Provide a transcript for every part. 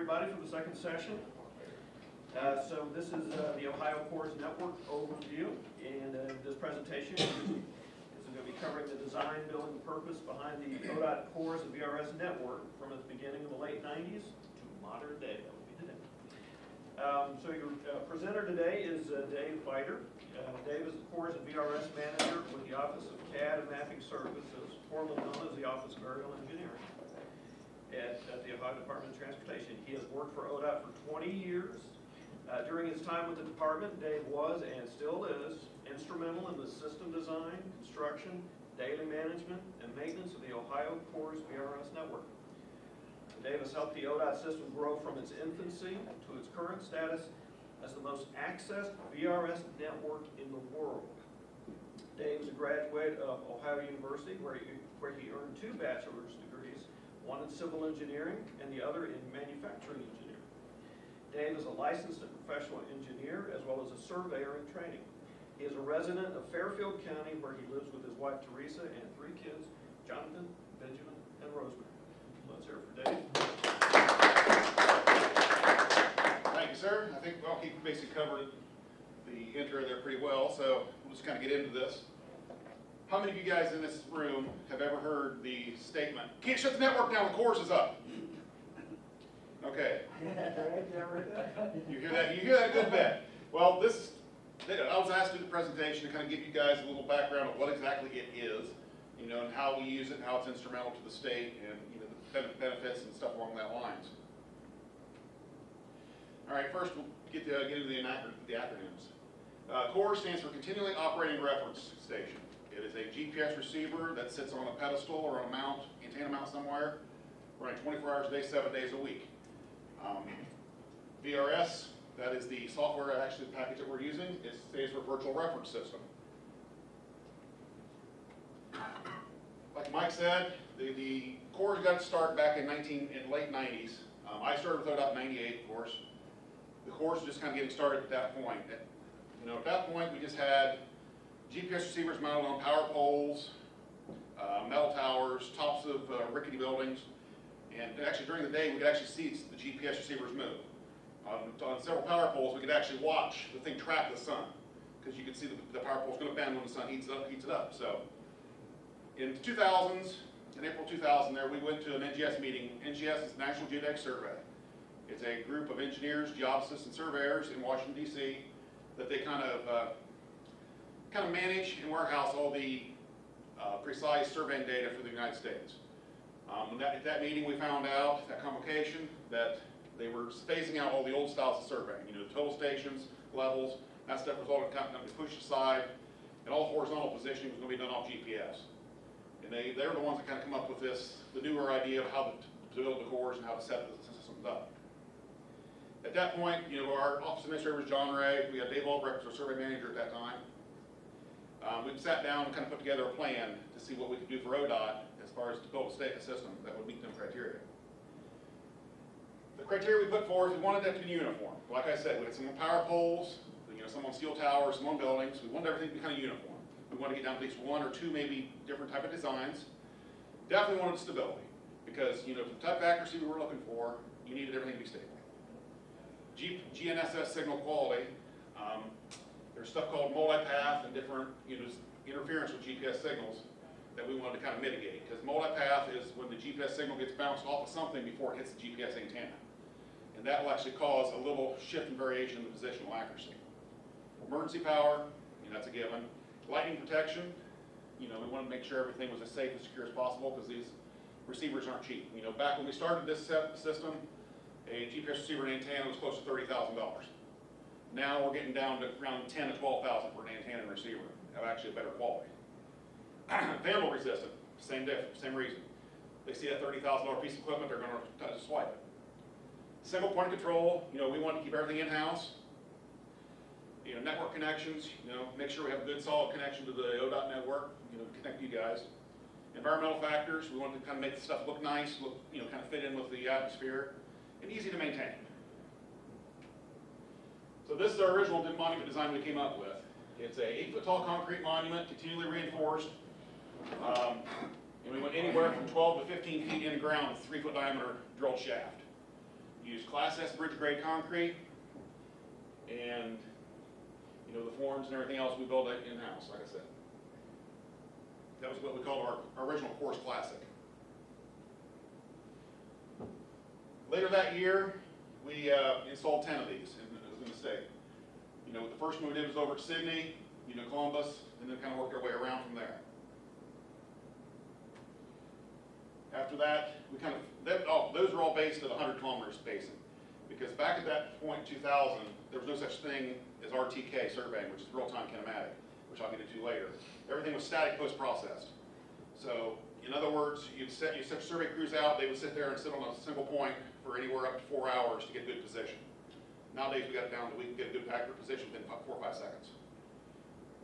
everybody for the second session. Uh, So this is uh, the Ohio CORS Network overview, and uh, this presentation is going to be covering the design, building, and purpose behind the ODOT CORS and VRS network from its beginning in the late 90s to modern day, that would be today. Um, So your uh, presenter today is uh, Dave Beiter. Uh, Dave is the CORS and VRS Manager with the Office of CAD and Mapping Services, formerly known as the Office of Aerial Engineering at at the Ohio Department of Transportation. He has worked for ODOT for 20 years. Uh, During his time with the department, Dave was and still is instrumental in the system design, construction, daily management, and maintenance of the Ohio CORS VRS network. Dave has helped the ODOT system grow from its infancy to its current status as the most accessed VRS network in the world. Dave is a graduate of Ohio University, where he, where he earned two bachelor's degrees, one in civil engineering and the other in manufacturing engineering. Dave is a licensed and professional engineer, as well as a surveyor in training. He is a resident of Fairfield County, where he lives with his wife Teresa and three kids, Jonathan, Benjamin, and Rosemary. Let's hear it for Dave. Thank you, sir. I think, well, he basically covered the intro there pretty well, so we'll just kind of get into this. How many of you guys in this room have ever heard the statement, can't shut the network down, the CORS is up? Okay, you hear that, you hear that a good bit. Well, this, I was asked to do the presentation to kind of give you guys a little background of what exactly it is, you know, and how we use it, and how it's instrumental to the state, and, you know, the benefits and stuff along that lines. All right, first we'll get, to, get into the, the acronyms. Uh, CORS stands for Continually Operating Reference Station. It is a GPS receiver that sits on a pedestal or on a mount, antenna mount somewhere, running 24 hours a day, seven days a week. Um, VRS, that is the software, actually the package that we're using, it stands for Virtual Reference System. Like Mike said, the, the got its start back in 19, in late 90s. Um, I started with in 98, of course. The CORS was just kind of getting started at that point. You know, at that point, we just had GPS receivers mounted on power poles, uh, metal towers, tops of uh, rickety buildings. And actually during the day, we could actually see the GPS receivers move. On, on several power poles, we could actually watch the thing track the sun. Because you could see that the power pole's gonna bend when the sun heats it up, heats it up. So in the 2000s, in April 2000 there, we went to an NGS meeting. NGS is National Geodetic Survey. It's a group of engineers, geodesists, and surveyors in Washington DC that they kind of, uh, kind of manage and warehouse all the uh, precise surveying data for the United States. Um, that, at that meeting, we found out, that convocation, that they were phasing out all the old styles of surveying, you know, the total stations, levels, that stuff was all kind of pushed aside, and all horizontal positioning was gonna be done off GPS. And they, they're the ones that kind of come up with this, the newer idea of how to, to build the CORS and how to set the systems up. At that point, you know, our office administrator was John Ray, we had Dave Albrecht, our survey manager at that time. Um, we sat down and kind of put together a plan to see what we could do for ODOT as far as to build a system that would meet them criteria. The criteria we put forth, we wanted that to be uniform. Like I said, we had some on power poles, you know, some on steel towers, some on buildings. We wanted everything to be kind of uniform. We wanted to get down to at least one or two maybe different type of designs. Definitely wanted stability, because, you know, the type of accuracy we were looking for, you needed everything to be stable. G, GNSS signal quality, um, there's stuff called multipath and different, you know, interference with GPS signals that we wanted to kind of mitigate, because multipath is when the GPS signal gets bounced off of something before it hits the GPS antenna. And that will actually cause a little shift and variation in the positional accuracy. Emergency power, you know, that's a given. Lightning protection, you know, we wanted to make sure everything was as safe and secure as possible, because these receivers aren't cheap. You know, back when we started this system, a GPS receiver and antenna was close to thirty thousand dollars. Now we're getting down to around ten to twelve thousand for an antenna and receiver, of actually a better quality. Vandal resistant, same diff, same reason. They see that thirty thousand dollar piece of equipment, they're touch and swipe it. Single point of control, you know, we want to keep everything in-house. You know, network connections, you know, make sure we have a good solid connection to the ODOT network, you know, connect you guys. Environmental factors, we want to kind of make the stuff look nice, look, you know, kind of fit in with the atmosphere, and easy to maintain. So this is our original monument design we came up with. It's a eight foot tall concrete monument, continually reinforced. Um, and we went anywhere from 12 to 15 feet in the ground with three foot diameter drilled shaft. use Class S bridge grade concrete, and, you know, the forms and everything else, we build it in-house, like I said. That was what we called our, our original CORS classic. Later that year, we uh, installed ten of these, it was. You know, the first one we did was over at Sidney, you know, Columbus, and then kind of worked our way around from there. After that, we kind of, that, oh, those are all based at hundred kilometers spacing. Because back at that 2000, there was no such thing as RTK surveying, which is real-time kinematic, which I'll get into later. Everything was static post-processed. So, in other words, you'd set, you set survey crews out, they would sit there and sit on a single point for anywhere up to four hours to get good position. Nowadays, we got it down to, we can get a good accurate position within four or five seconds.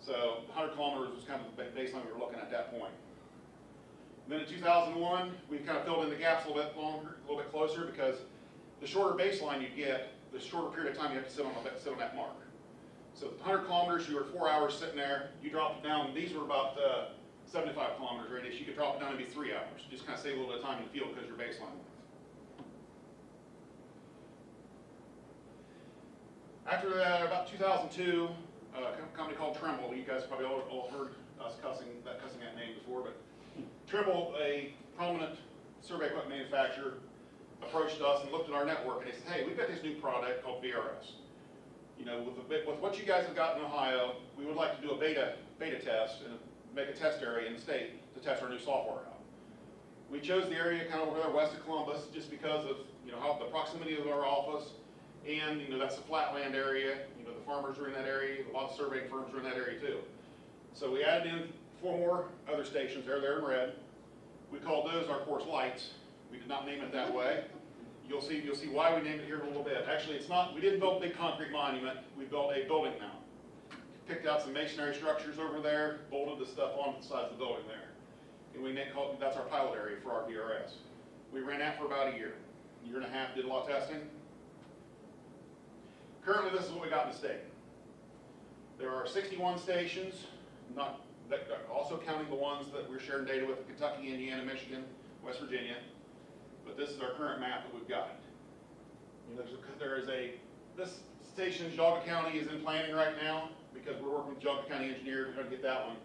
So, hundred kilometers was kind of the baseline we were looking at that point. Then in two thousand one, we kind of filled in the gaps a little bit longer, a little bit closer, because the shorter baseline you get, the shorter period of time you have to sit on, the- sit on that mark. So hundred kilometers, you were four hours sitting there, you dropped it down, these were about, uh, seventy-five kilometers radius, you could drop it down to be three hours, just kind of save a little bit of time in the field because your baseline. After that, about two thousand two, uh, a company called Trimble, you guys probably all, all heard us cussing, that cussing that name before, but Trimble, a prominent survey equipment manufacturer, approached us and looked at our network and they said, hey, we've got this new product called VRS. You know, with, with what you guys have got in Ohio, we would like to do a beta, beta test and make a test area in the state to test our new software out. We chose the area kind of over there west of Columbus just because of, you know, how the proximity of our office and, you know, that's a flatland area, you know, the farmers are in that area, a lot of surveying firms are in that area too. So we added in four more other stations, they're there in red. We called those our CORS lights. We did not name it that way. You'll see, you'll see why we named it here in a little bit. Actually, it's not, we didn't build a big concrete monument, we built a building mount. Picked out some masonry structures over there, bolted the stuff onto the sides of the building there. And we called, that's our pilot area for our VRS. We ran that for about a year, year and a half, did a lot of testing. Currently, this is what we got in the state. There are sixty-one stations, not, that, also counting the ones that we're sharing data with, Kentucky, Indiana, Michigan, West Virginia. But this is our current map that we've got. There's, a- there is a, this station, in Geauga County is in planning right now, because we're working with Geauga County engineer to to get that one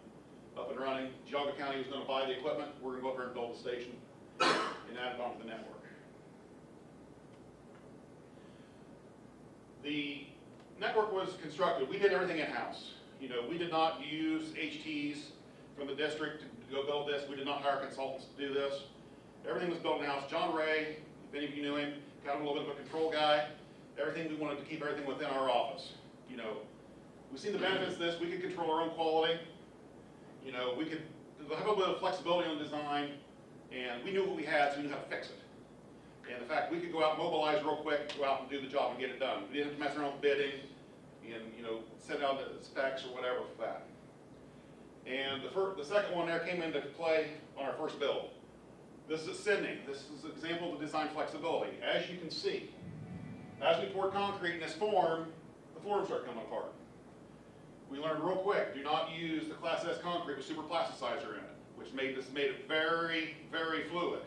up and running. Geauga County was gonna buy the equipment, we're gonna go up there and build the station and add it onto the network. The network was constructed, we did everything in-house. You know, we did not use HTs from the district to go build this, we did not hire consultants to do this. Everything was built in-house. John Ray, if any of you knew him, kind of a little bit of a control guy. Everything, we wanted to keep everything within our office. You know, we see the benefits of this, we could control our own quality. You know, we could have a little bit of flexibility on design, and we knew what we had, so we knew how to fix it. And the fact, we could go out, mobilize real quick, go out and do the job and get it done. We didn't have to mess around with bidding and, you know, send out the specs or whatever for that. And the first, the second one there came into play on our first build. This is Sidney. This is an example of the design flexibility. As you can see, as we poured concrete in this form, the forms start coming apart. We learned real quick, do not use the Class S concrete with super plasticizer in it, which made this, made it very, very fluid.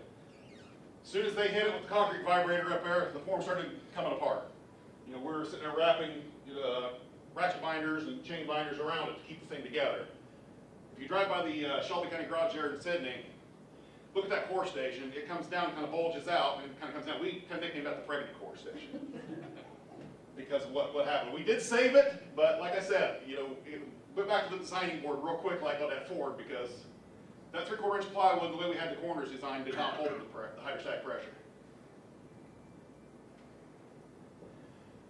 As Soon as they hit it with the concrete vibrator up there, the form started coming apart. You know, we were sitting there wrapping, uh, ratchet binders and chain binders around it to keep the thing together. If you drive by the uh, Shelby County Garage there in Sidney, look at that CORS station, it comes down, kind of bulges out, and it kind of comes down, we kind of nicknamed that the pregnant CORS station. Because of what, what happened, we did save it, but like I said, you know, it went back to the designing board real quick like on that Ford, because that three quarter inch plywood, the way we had the corners designed, did not hold the, the hydrostatic pressure.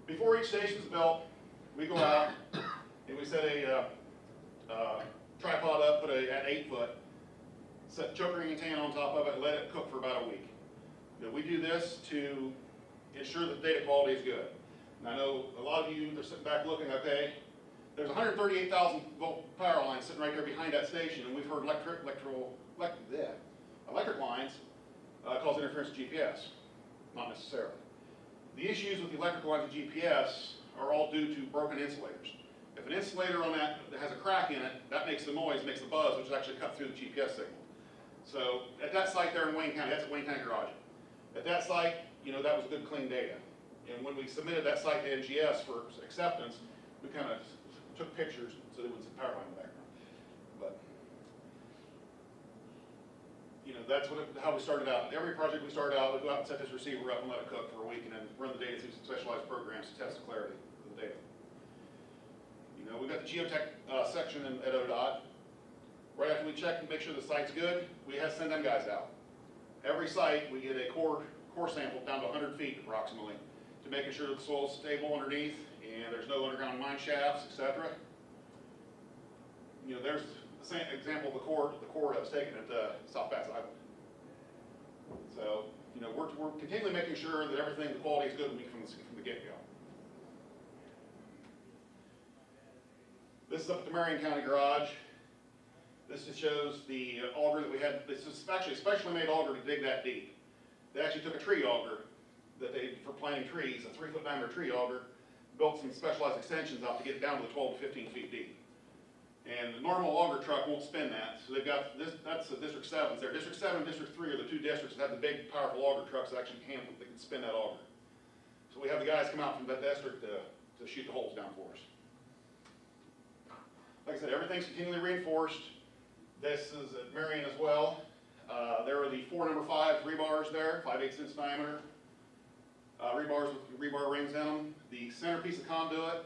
Before each station's built, we go out and we set a, uh, uh, tripod up, put a, at eight foot, set choke ring antenna on top of it, and let it cook for about a week. Now, we do this to ensure that data quality is good. And I know a lot of you, they're sitting back looking, okay, there's hundred thirty-eight thousand volt power lines sitting right there behind that station, and we've heard electric, electric lines, uh, cause interference with GPS. Not necessarily. The issues with the electrical lines with GPS are all due to broken insulators. If an insulator on that has a crack in it, that makes the noise, makes the buzz, which is actually cut through the GPS signal. So at that site there in Wayne County, that's at Wayne County Garage. At that site, you know, that was good, clean data. And when we submitted that site to NGS for acceptance, we kind of took pictures so there was a power line in the background. But, you know, that's what, it- how we started out. Every project we started out, we go out and set this receiver up and let it cook for a week and then run the data through some specialized programs to test the clarity of the data. You know, we've got the geotech, uh, section in, at ODOT. Right after we check and make sure the site's good, we have to send them guys out. Every site, we get a core, core sample down to hundred feet approximately, to making sure the soil's stable underneath and there's no underground mine shafts, et cetera. You know, there's the same example of the core, the core that was taken at, uh, South Bass Island. So, you know, we're, we're continually making sure that everything, the quality is good from the, from the get-go. This is up at the Marion County Garage. This just shows the uh, auger that we had, this is actually a specially made auger to dig that deep. They actually took a tree auger that they, for planting trees, a three foot diameter tree auger, built some specialized extensions out to get down to the twelve to fifteen feet deep. And the normal auger truck won't spin that, so they've got, this, that's the District Seven's there. District Seven and District Three are the two districts that have the big powerful auger trucks that actually can, that can spin that auger. So we have the guys come out from that district to, to shoot the holes down for us. Like I said, everything's continually reinforced. This is at Marion as well. Uh, there are the four number five rebars there, five 8 inch diameter. Uh, rebars with rebar rings in them. The centerpiece of conduit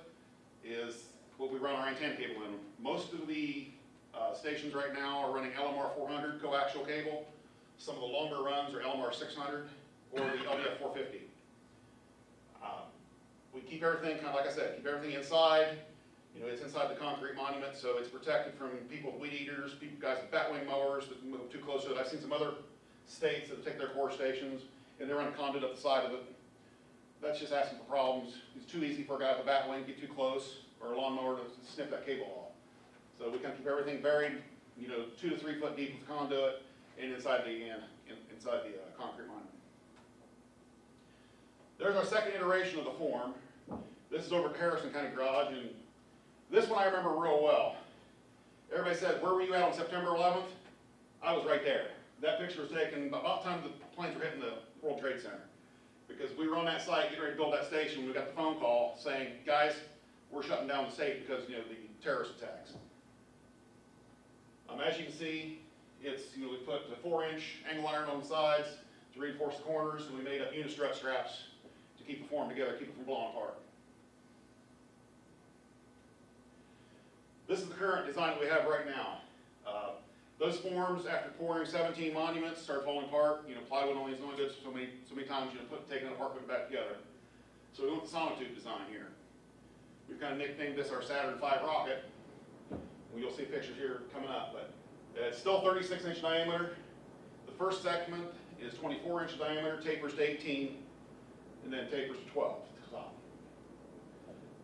is what we run our antenna cable in. Most of the, uh, stations right now are running LMR four hundred coaxial cable. Some of the longer runs are LMR six hundred or the LDF four fifty. Uh, We keep everything, kind of like I said, keep everything inside. You know, it's inside the concrete monument, so it's protected from people with weed eaters, people, guys with batwing mowers that move too close to it. I've seen some other states that take their CORS stations and they run conduit up the side of it. That's just asking for problems. It's too easy for a guy with a batwing to get too close or a lawnmower to snip that cable off. So we can keep everything buried, you know, two to three foot deep with conduit and inside the, in, in- inside the uh, concrete monument. There's our second iteration of the form. This is over at Harrison County Garage, and this one I remember real well. Everybody said, where were you at on September 11th? I was right there. That picture was taken about the time the planes were hitting the World Trade Center. Because we were on that site, getting ready to build that station, we got the phone call saying, guys, we're shutting down the state because, you know, the terrorist attacks. Um, as you can see, it's, you know, we put the four inch angle iron on the sides to reinforce the corners, and we made up unistrut straps to keep the form together, keep it from blowing apart. This is the current design that we have right now. Uh, Those forms, after pouring seventeen monuments, start falling apart, you know, plywood only is only good so many, so many times, you know, put, taking it apart, put it back together. So we went with the sonotube design here. We've kind of nicknamed this our Saturn V rocket. Well, You'll see pictures here coming up, but it's still thirty-six inch diameter. The first segment is twenty-four inch diameter, tapers to eighteen, and then tapers to twelve to the top.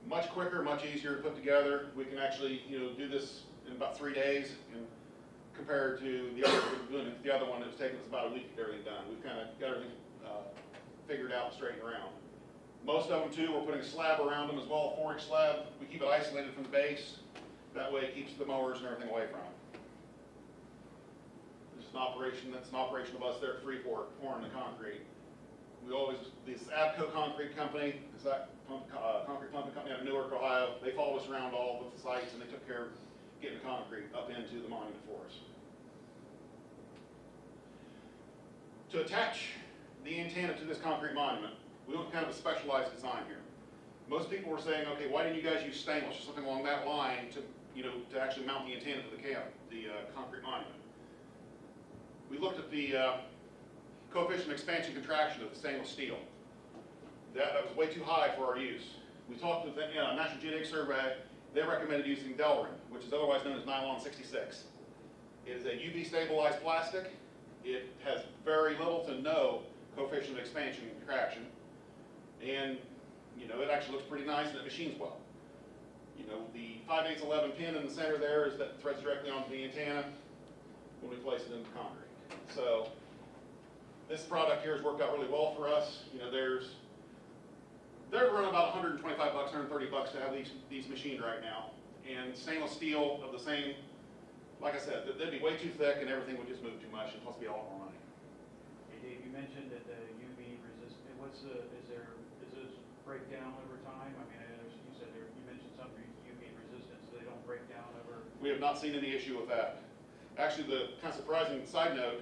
Much quicker, much easier to put together. We can actually, you know, do this in about three days and compared to the other, the other one that was taking us about a week to get everything done. We've kind of got everything, uh, figured out, and straightened around. Most of them too, we're putting a slab around them as well, a four inch slab. We keep it isolated from the base. That way it keeps the mowers and everything away from it. Is an operation, that's an operation of us there at Freeport, pouring the concrete. We always, this Abco Concrete Company, is that pump, uh, concrete pumping company out of Newark, Ohio, they followed us around all of the sites and they took care of getting the concrete up into the monument for us. To attach the antenna to this concrete monument, we went kind of a specialized design here. Most people were saying, okay, why didn't you guys use stainless or something along that line to, you know, to actually mount the antenna to the cam, the, uh, concrete monument? We looked at the, uh, coefficient of expansion contraction of the stainless steel. That, that was way too high for our use. We talked with the, uh, National Geodetic Survey, they recommended using Delrin, which is otherwise known as nylon sixty-six. It is a UV stabilized plastic. It has very little to no coefficient of expansion and contraction. And, you know, it actually looks pretty nice and it machines well. You know, the 5 8 11 pin in the center there is that threads directly onto the antenna when we place it in the concrete. So, this product here has worked out really well for us. You know, there's, they're running about 125 bucks, 130 bucks to have these, these machined right now. And stainless steel of the same, like I said, they'd be way too thick and everything would just move too much and plus be a lot more money. Hey Dave, you mentioned that the UV resist and what's the is there is those break down over time? I mean, I you said there, you mentioned some are UV resistant, so they don't break down over, We have not seen any issue with that. Actually, the kind of surprising side note,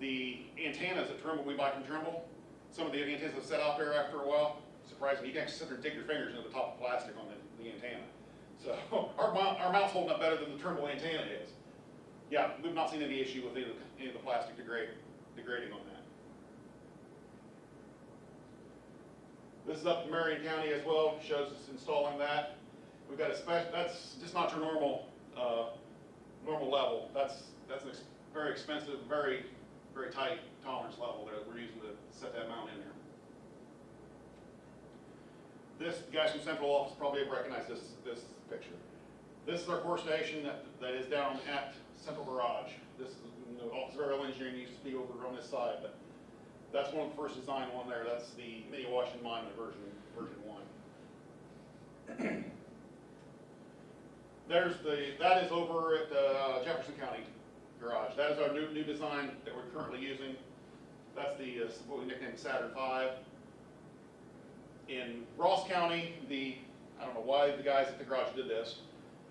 the antennas at Trimble, we buy from Trimble, some of the antennas have set out there after a while, surprising, you can actually sit there and dig your fingers into the top of plastic on the, the antenna. So, our our mount's holding up better than the Trimble antenna is. Yeah, we've not seen any issue with any of the, any of the plastic degrade, degrading on that. This is up in Marion County as well, shows us installing that. We've got a spec, that's just not your normal, uh, normal level. That's, that's a very expensive, very, very tight tolerance level that we're using to set that mount in there. This, guys from central office probably have recognized this, this picture. This is our CORS station that, that is down at Central Garage. This is, know, Office of Aerial Engineering used to be over on this side, but that's one of the first design one there. That's the mini Washington Monument version, version one. There's the, that is over at uh, Jefferson County Garage. That is our new, new design that we're currently using. That's the, uh, what we nicknamed Saturn V. In Ross County, the, I don't know why the guys at the garage did this,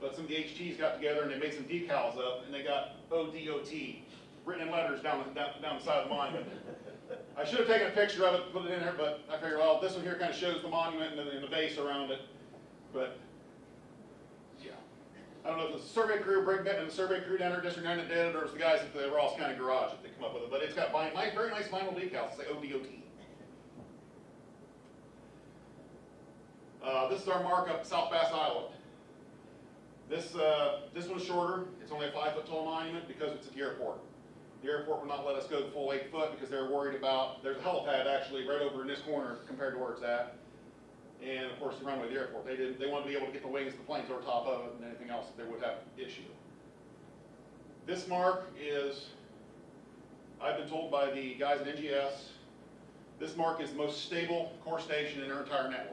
but some of the HTs got together and they made some decals up, and they got ODOT written in letters down, the- down, down the side of the monument. I should have taken a picture of it, put it in there, but I figured, well, this one here kind of shows the monument and the, and the base around it, but, yeah. I don't know if the survey crew, Benton and the survey crew down there, District Nine that did it, or it's the guys at the Ross County Garage that they come up with it, but it's got vinyl, nice, very nice vinyl decals, say ODOT. Uh, this is our markup South Bass Island. This, uh, this one's shorter, it's only a five foot tall monument because it's at the airport. The airport will not let us go the full eight foot because they're worried about, there's a helipad actually right over in this corner compared to where it's at. And of course, the runway of the airport, they didn't, they want to be able to get the wings, of the planes over top of it and anything else that they would have issue. This mark is, I've been told by the guys at NGS, this mark is the most stable CORS station in our entire network.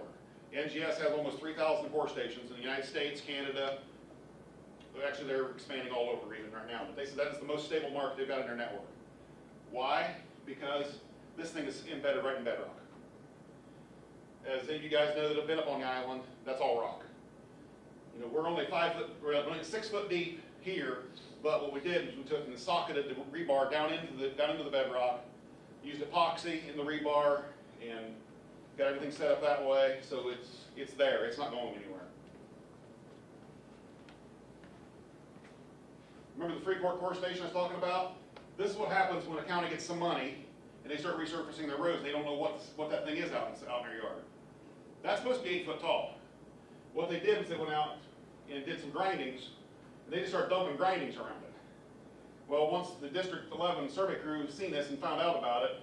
NGS has almost three thousand CORS stations in the United States, Canada, actually they're expanding all over even right now, but they said that is the most stable mark they've got in their network. Why? Because this thing is embedded right in bedrock. As you guys know that have been up on the island, that's all rock. You know, we're only five foot, we're only six foot deep here, but what we did is we took and socketed the rebar down into the, down into the bedrock, used epoxy in the rebar, and got everything set up that way, so it's, it's there, it's not going anywhere. Remember the Freeport CORS Station I was talking about? This is what happens when a county gets some money and they start resurfacing their roads, they don't know what, what that thing is out in, out in their yard. That's supposed to be eight foot tall. What they did is they went out and did some grindings, and they just started dumping grindings around it. Well, once the District Eleven survey crew seen this and found out about it,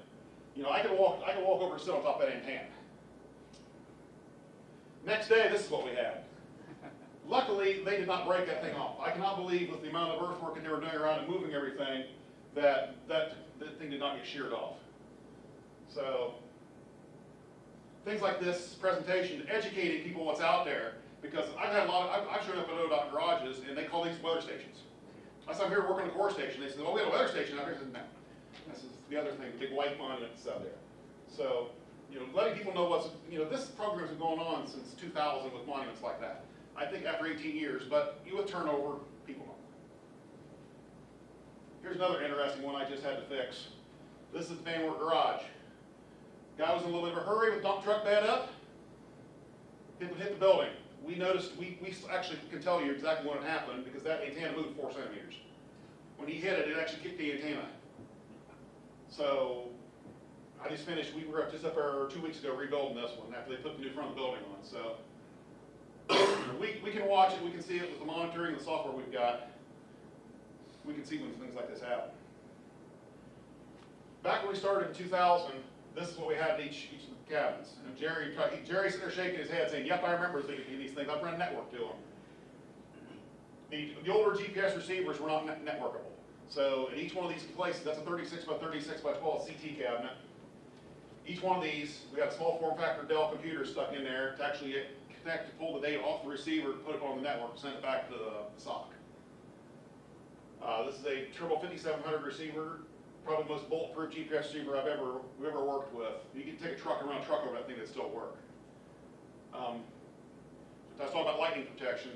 you know, I could walk, I could walk over and sit on top of that antenna. Next day, this is what we had. Luckily, they did not break that thing off. I cannot believe with the amount of earthwork that they were doing around and moving everything, that, that, that thing did not get sheared off. So, things like this presentation, educating people what's out there, because I've had a lot of, I've, I've shown up at ODOT garages, and they call these weather stations. I said, I'm here working on the CORS station, they said, well, we have a weather station out here, I said, no. This is the other thing, the big white monument out there. So, you know, letting people know what's, you know, this program's been going on since two thousand with monuments like that. I think after eighteen years, but you with turnover, people know. Here's another interesting one I just had to fix. This is the Van Wert Garage. Guy was in a little bit of a hurry with dump truck bed up, hit, hit the building. We noticed, we, we actually can tell you exactly when it happened because that antenna moved four centimeters. When he hit it, it actually kicked the antenna. So, I just finished, we were up just up there two weeks ago rebuilding this one after they put the new front of the building on, so. We, we can watch it, we can see it with the monitoring, the software we've got. We can see when things like this happen. Back when we started in two thousand, this is what we had in each, each of the cabins. And Jerry, Jerry's sitting there shaking his head saying, yep, I remember these, these things, I've run network to them. The, the older GPS receivers were not net- networkable. So in each one of these places, that's a thirty-six by thirty-six by twelve CT cabinet. Each one of these, we got a small form factor Dell computer stuck in there to actually connect, to pull the data off the receiver, put it on the network, send it back to the SOC. Uh, this is a Turbo fifty-seven hundred receiver, probably the most bulletproof GPS receiver I've ever, we've ever worked with. You can take a truck around truck over that thing that still work. Um, was talking about lightning protection.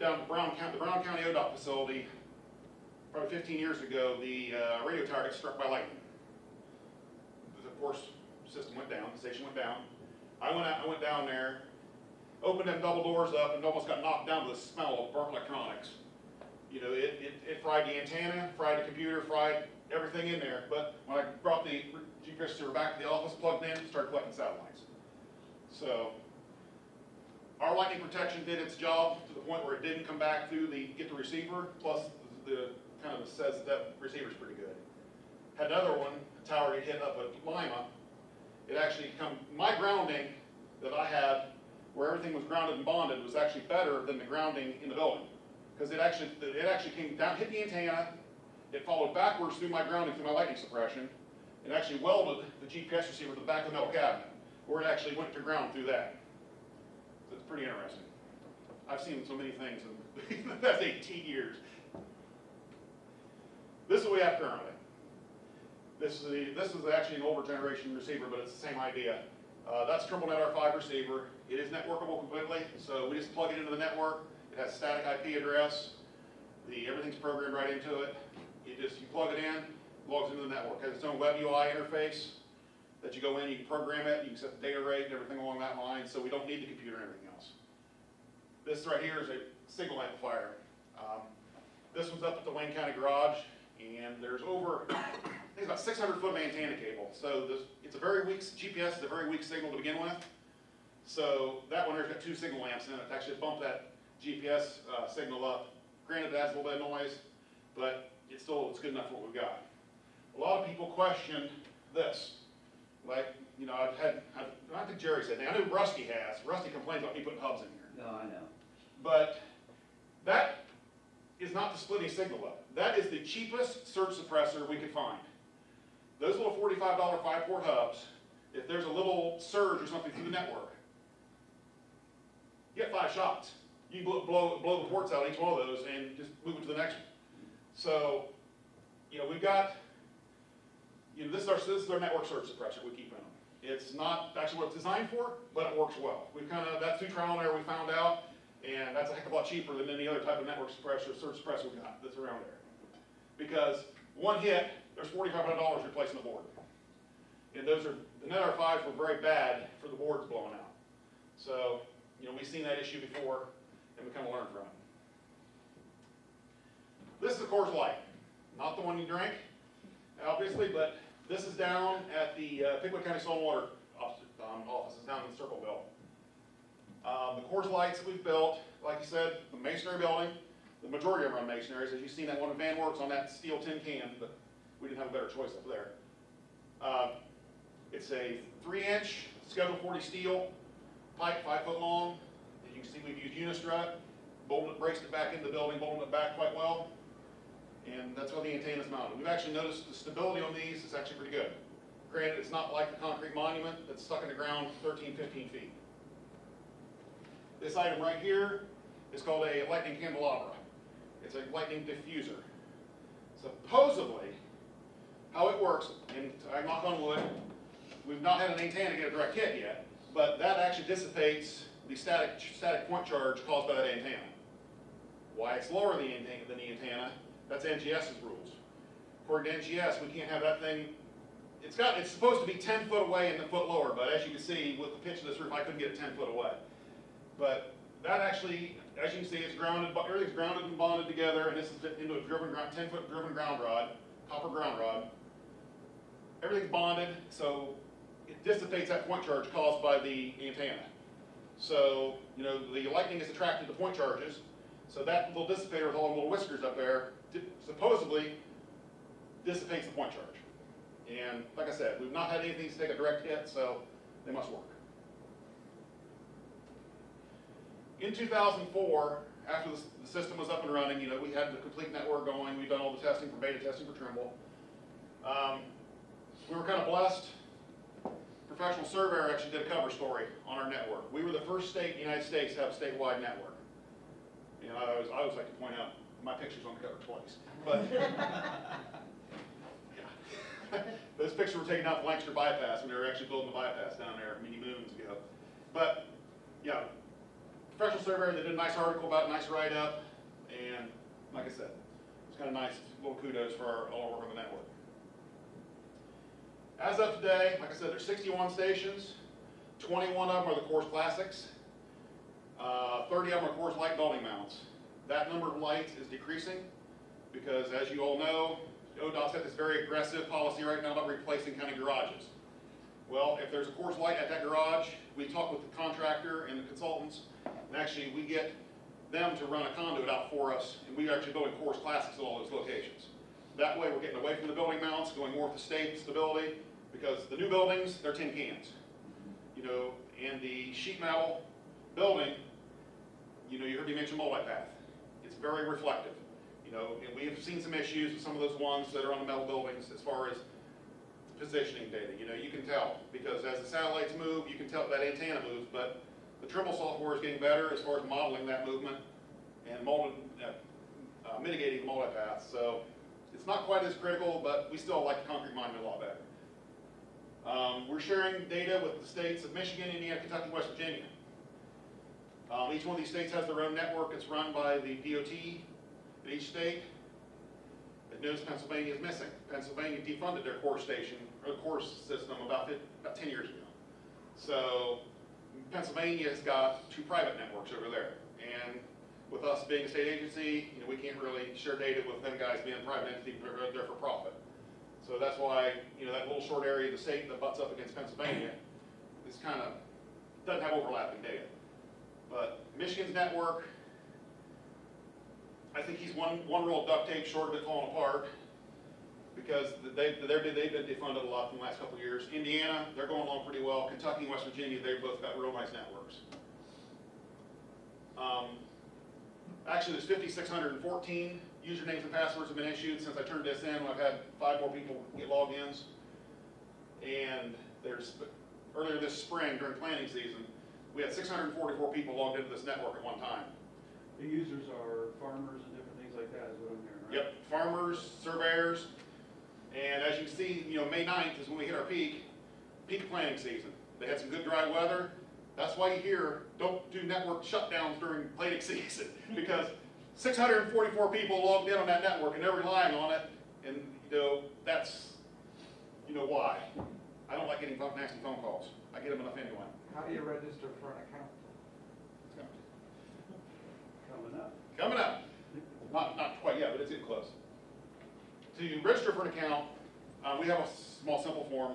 Down Brown County, the Brown County ODOT facility, probably fifteen years ago, the, uh, radio tower got struck by lightning. The CORS system went down, the station went down. I went out, I went down there, opened them double doors up and almost got knocked down to the smell of burnt electronics. You know, it, it, it fried the antenna, fried the computer, fried everything in there. But when I brought the GPS receiver back to the office, plugged in, started collecting satellites. So, our lightning protection did its job to the point where it didn't come back through the, get the receiver, plus the, kind of says that receiver's pretty good. Had another one, tower get hit up at Lima, it actually come, my grounding that I had, where everything was grounded and bonded, was actually better than the grounding in the building. Because it actually, it actually came down, hit the antenna, it followed backwards through my grounding, through my lightning suppression, and actually welded the GPS receiver to the back of the metal cabinet, where it actually went to ground through that. So it's pretty interesting. I've seen so many things in the past eighteen years. This is what we have currently. This is this is actually an older generation receiver, but it's the same idea. Uh, that's net R5 receiver. It is networkable completely, so we just plug it into the network. It has static IP address. The, everything's programmed right into it. You just, you plug it in, logs into the network. It has its own web UI interface that you go in, you can program it, you can set the data rate and everything along that line, so we don't need the computer and everything else. This right here is a signal amplifier. Um, this one's up at the Wayne County Garage, and there's over, I think it's about 600 foot of antenna cable. So this, it's a very weak, GPS is a very weak signal to begin with. So that one there's got two signal lamps in it to actually bump that GPS uh, signal up. Granted, it adds a little bit of noise, but it's still, it's good enough for what we've got. A lot of people question this. Like, you know, I've had, I've, I think Jerry said, I know Rusty has. Rusty complains about me putting hubs in here. No, I know. But that is not the splitting signal up. That is the cheapest surge suppressor we could find. Those little forty-five dollar five-port hubs, if there's a little surge or something through the network, you get five shots. You blow, blow, blow the ports out, of each one of those, and just move it to the next one. So, you know, we've got, you know, this is our, this is our network surge suppressor we keep in them. It's not actually what it's designed for, but it works well. We've kind of, that's through trial and error we found out, and that's a heck of a lot cheaper than any other type of network suppressor, surge suppressor we've got that's around there. Because one hit, there's forty-five hundred dollars replacing the board. And those are, the net R5s were very bad for the boards blowing out. So, you know, we've seen that issue before, and we kind of learned from it. This is a Coors Light, not the one you drink, obviously, but this is down at the uh, County Water office, um, offices down in Circleville. Um, the Coors Lights that we've built, like you said, the masonry building, the majority of them are masonries, as you've seen that one in Van Wert on that steel tin can, but we didn't have a better choice up there. Uh, it's a three-inch Schedule 40 steel pipe, five foot long. As you can see, we've used Unistrut, bolted it, braced it back into the building, bolted it back quite well. And that's how the antenna is mounted. We've actually noticed the stability on these is actually pretty good. Granted, it's not like the concrete monument that's stuck in the ground 13, 15 feet. This item right here is called a lightning candelabra. It's a lightning diffuser. Supposedly, how it works, and I knock on wood, we've not had an antenna get a direct hit yet, but that actually dissipates the static, static point charge caused by that antenna. Why it's lower than the antenna, than the antenna, that's NGS's rules. According to NGS, we can't have that thing, it's got, it's supposed to be ten foot away and a foot lower, but as you can see, with the pitch of this roof, I couldn't get it ten foot away. But that actually, as you can see, it's grounded, everything's grounded and bonded together, and this is into a driven ground, ten foot driven ground rod, copper ground rod. Everything's bonded, so it dissipates that point charge caused by the antenna. So, you know, the lightning is attracted to point charges, so that little dissipator with all the little whiskers up there supposedly dissipates the point charge. And like I said, we've not had anything to take a direct hit, so they must work. In 2004, after the, system was up and running, you know, we had the complete network going, we've done all the testing for beta testing for Trimble. Um, we were kind of blessed. Professional Surveyor actually did a cover story on our network. We were the first state in the United States to have a statewide network. And I always, I always like to point out, my picture's on the cover twice, but. Yeah. Those pictures were taken out of Lancaster bypass when they were actually building the bypass down there many moons ago. But, yeah, professional surveyor, they did a nice article about, nice write-up, and like I said, it's kind of nice, little kudos for our, all our work on the network. As of today, like I said, there's sixty-one stations, twenty-one of them are the CORS Classics. Uh, thirty of them are CORS Light building mounts. That number of lights is decreasing, because as you all know, ODOT's got this very aggressive policy right now about replacing county garages. Well, if there's a CORS light at that garage, we talk with the contractor and the consultants, and actually, we get them to run a conduit out for us, and we are actually building CORS classics at all those locations. That way, we're getting away from the building mounts, going more to state stability, because the new buildings, they're tin cans. You know, and the sheet metal building, you know, you heard me mention multipath. It's very reflective. You know, and we have seen some issues with some of those ones that are on the metal buildings as far as positioning data. You know, you can tell, because as the satellites move, you can tell that antenna moves, but the Trimble software is getting better as far as modeling that movement and molding, uh, uh, mitigating the multipath. So it's not quite as critical, but we still like concrete monument a lot better. Um, we're sharing data with the states of Michigan, Indiana, Kentucky, West Virginia. Um, each one of these states has their own network. It's run by the DOT in each state. It knows Pennsylvania is missing. Pennsylvania defunded their CORS station, or CORS system about, fif- about ten years ago. So Pennsylvania has got two private networks over there. And with us being a state agency, you know, we can't really share data with them guys being private entity, but they're for profit. So that's why, you know, that little short area of the state that butts up against Pennsylvania is kind of, doesn't have overlapping data. But Michigan's network, I think he's one, one roll of duct tape short of it falling apart because they, they're, they've been defunded a lot in the last couple of years. Indiana, they're going along pretty well. Kentucky and West Virginia, they've both got real nice networks. Um, actually, there's fifty-six hundred and fourteen usernames and passwords have been issued since I turned this in. I've had five more people get logins. And there's, earlier this spring during planning season, we had six hundred and forty-four people logged into this network at one time. The users are farmers and different things like that is what I'm hearing, right? Yep, farmers, surveyors, and as you can see, you know, May 9th is when we hit our peak, peak planting season. They had some good dry weather, that's why you hear, don't do network shutdowns during planting season, because six hundred and forty-four people logged in on that network and they're relying on it, and, you know, that's, you know, why. I don't like getting nasty phone calls, I get them enough anyway. How do you register for an account? Coming up. Coming up. Not, not quite yet, but it's getting close. To register for an account, uh, we have a small, simple form.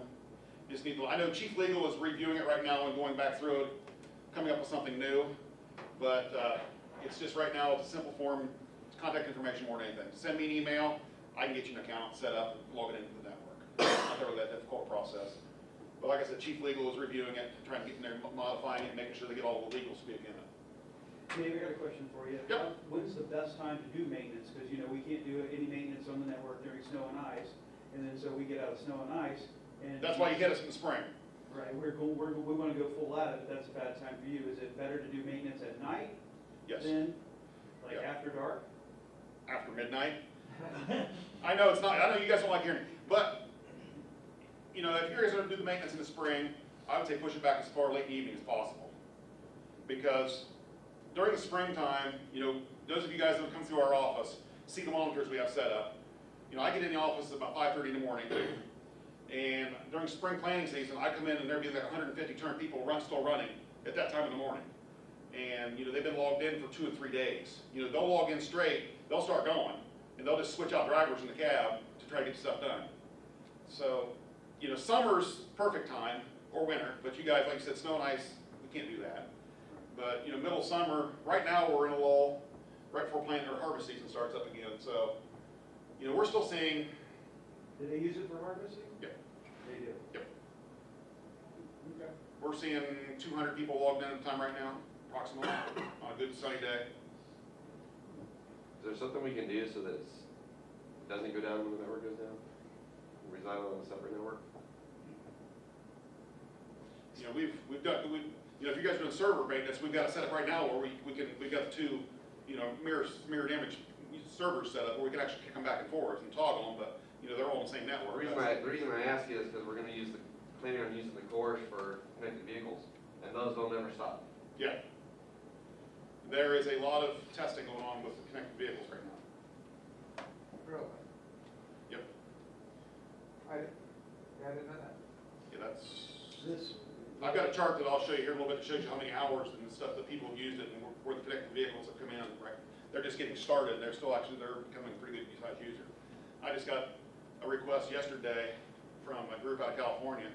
You just need to, I know Chief Legal is reviewing it right now and going back through it, coming up with something new. But, uh, it's just right now, it's a simple form, it's contact information more than anything. Send me an email, I can get you an account set up, log it into the network. Not really that difficult process. But like I said, Chief Legal is reviewing it, trying to get in there, modifying it, making sure they get all the legal speak in it. Dave, I got a question for you. Yep. When's the best time to do maintenance? Because, you know, we can't do any maintenance on the network during snow and ice. And then, so we get out of snow and ice and. That's why you hit us in the spring. Right, we're going, we're, we wanna go full out of it, that's a bad time for you. Is it better to do maintenance at night Yes. than, like Yeah. after dark? after midnight. I know it's not, I know you guys don't like hearing, it, but, you know, if you guys are gonna do the maintenance in the spring, I would say push it back as far late in the evening as possible. Because during the springtime, you know, those of you guys that come through our office, see the monitors we have set up. You know, I get in the office about five thirty in the morning, and during spring planning season, I come in and there'll be like hundred and fifty turn people run, still running at that time in the morning. And, you know, they've been logged in for two or three days. You know, they'll log in straight, they'll start going, and they'll just switch out drivers in the cab to try to get stuff done. So, you know, summer's perfect time, or winter, but you guys, like you said, snow and ice, we can't do that. But, you know, middle summer, right now, we're in a lull, right before planting or harvest season starts up again, so, you know, we're still seeing, Do they use it for harvesting? Yep. They do? Yep. Okay. we're seeing two hundred people logged in at a time right now, approximately, on a good sunny day. Is there something we can do so that it's, doesn't go down when the network goes down? Reside on a separate network? You know, we've, we've done, we, you know, if you guys are doing server maintenance, we've got it set up right now where we, we can, we've got the two, you know, mirror, mirrored image servers set up where we can actually kick them back and forth and toggle them, but, you know, they're all on the same network. The network. reason I, the reason I ask you is because we're gonna use the, planning on using the CORS for connected vehicles. And those will never stop. Yeah. There is a lot of testing going on with the connected vehicles right now. Really? Yep. I, yeah, I didn't know that. Yeah, that's, This, I've got a chart that I'll show you here in a little bit, that shows you how many hours and stuff that people have used it and where the connected vehicles have come in, right? They're just getting started, they're still actually, they're becoming a pretty good size user. I just got a request yesterday from a group out of California.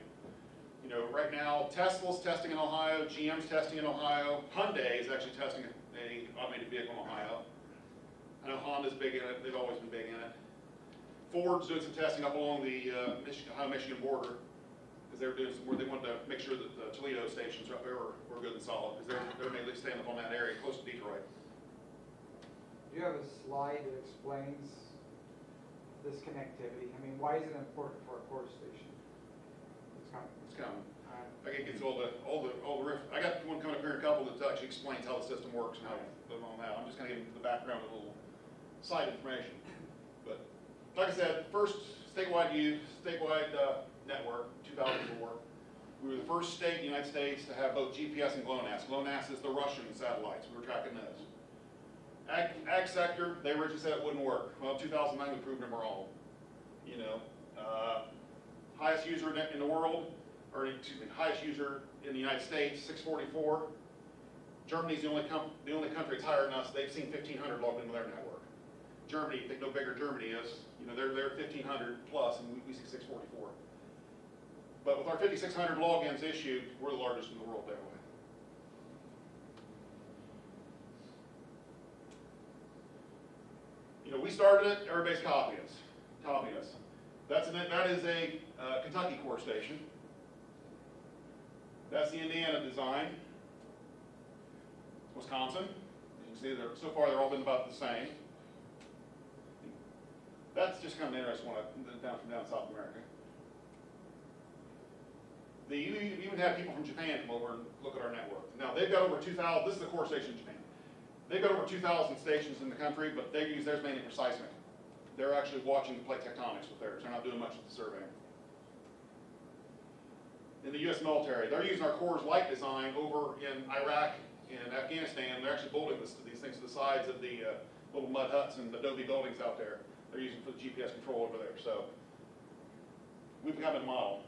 You know, right now, Tesla's testing in Ohio, GM's testing in Ohio, Hyundai is actually testing a automated vehicle in Ohio. I know Honda's big in it, they've always been big in it. Ford's doing some testing up along the uh, Michigan, Ohio-Michigan border, because they were doing some, where they wanted to make sure that the Toledo stations up there were, were good and solid, because they're, they're mainly staying up on that area, close to Detroit. Do you have a slide that explains this connectivity? I mean, why is it important for a CORS station? It's coming. It's coming. I can get all the, all the, all the riff, I got one coming up here in a couple that actually explains how the system works and how, and all that. I'm just gonna give you the background, a little side information. But, like I said, first statewide use, statewide, uh, network, two thousand four. We were the first state in the United States to have both GPS and GLONASS. GLONASS is the Russian satellites, we were tracking those. Ag, ag sector, they originally said it wouldn't work. Well, two thousand nine, we proved them wrong. You know, uh, highest user in, the world, or excuse me, highest user in the United States, six forty-four. Germany's the only the only country that's higher than us, they've seen fifteen hundred logged into their network. Germany, think no bigger Germany is, you know, they're, they're fifteen hundred plus, and we, we see six forty-four. But with our fifty-six hundred logins issued, we're the largest in the world that way. You know, we started it, everybody's copying us, copying us. That's, an- that is a uh, Kentucky CORS station. That's the Indiana design. Wisconsin, you can see they're, so far they're all been about the same. That's just kind of interesting one, uh, down from down South America. They even have people from Japan come over and look at our network. Now, they've got over two thousand, this is the CORS station in Japan. They've got over two thousand stations in the country, but they use theirs mainly for seismic. They're actually watching the plate tectonics with theirs, they're not doing much with the surveying. In the US military, they're using our CORS light design over in Iraq and Afghanistan, they're actually building this, these things to the sides of the, uh, little mud huts and adobe buildings out there. They're using for the GPS control over there, so. We've become a model.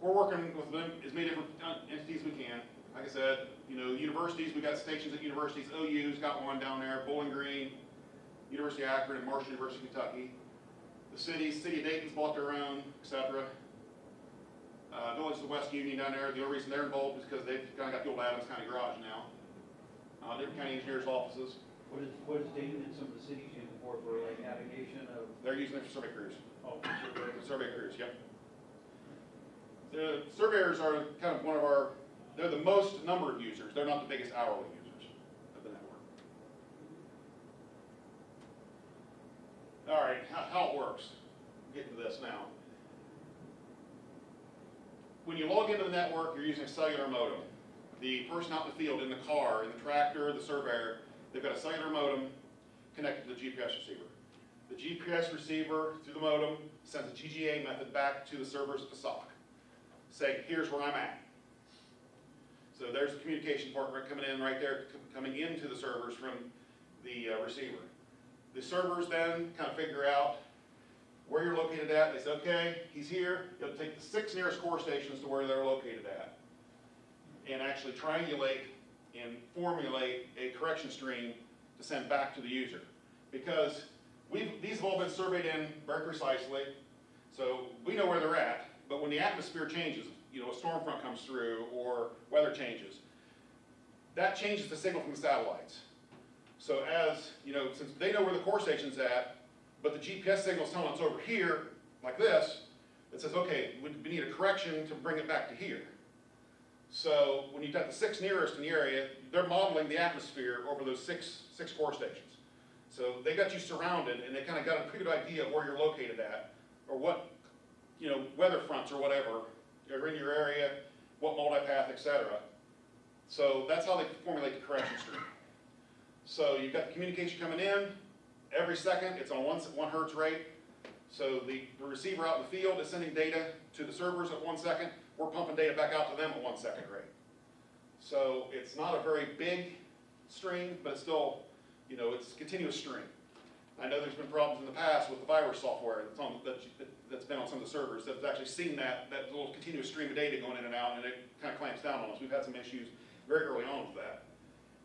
We're working with as many different uh, entities as we can. Like I said, you know, universities, We've got stations at universities, OU's got one down there, Bowling Green, University of Akron, and Marshall University, Kentucky. The cities, City of Dayton's bought their own, etc. Uh, Village of the West Union down there, the only reason they're involved is because they've kind of got the old Adams County garage now. Uh, different county engineers' offices, what is, what is Dayton and some of the cities using for, for like navigation of, they're using it for survey crews. oh, survey? Survey crews, yep. The surveyors are kind of one of our, they're the most number of users, they're not the biggest hourly users of the network. All right, how, how it works, getting to this now. When you log into the network, you're using a cellular modem. The person out in the field, in the car, in the tractor, the surveyor, they've got a cellular modem connected to the GPS receiver. The GPS receiver, through the modem, sends a GGA method back to the servers at the SOC. Say, here's where I'm at. So there's the communication right coming in right there, coming into the servers from the uh, receiver. The servers then kind of figure out where you're located at. They say, okay, he's here. You'll take the six nearest CORS stations to where they're located at and actually triangulate and formulate a correction stream to send back to the user. Because these have all been surveyed in very precisely, so we know where they're at, but when the atmosphere changes, you know, a storm front comes through or weather changes, that changes the signal from the satellites. So as, you know, since they know where the CORS station's at, but the GPS signal's telling us over here, like this, it says, okay, we, we need a correction to bring it back to here. So when you've got the six nearest in the area, they're modeling the atmosphere over those six, six CORS stations. So they got you surrounded and they kind of got a pretty good idea of where you're located at, or what, you know, weather fronts or whatever are in your area, what multipath, et cetera. So that's how they formulate the correction stream. So you've got the communication coming in, every second, it's on one, one hertz rate. So the, the receiver out in the field is sending data to the servers at one second, we're pumping data back out to them at one second rate. So it's not a very big stream, but it's still, you know, it's a continuous stream. I know there's been problems in the past with the virus software that's on, that, that's been on some of the servers, that's actually seen that, that little continuous stream of data going in and out, and it kind of clamps down on us. We've had some issues very early on with that.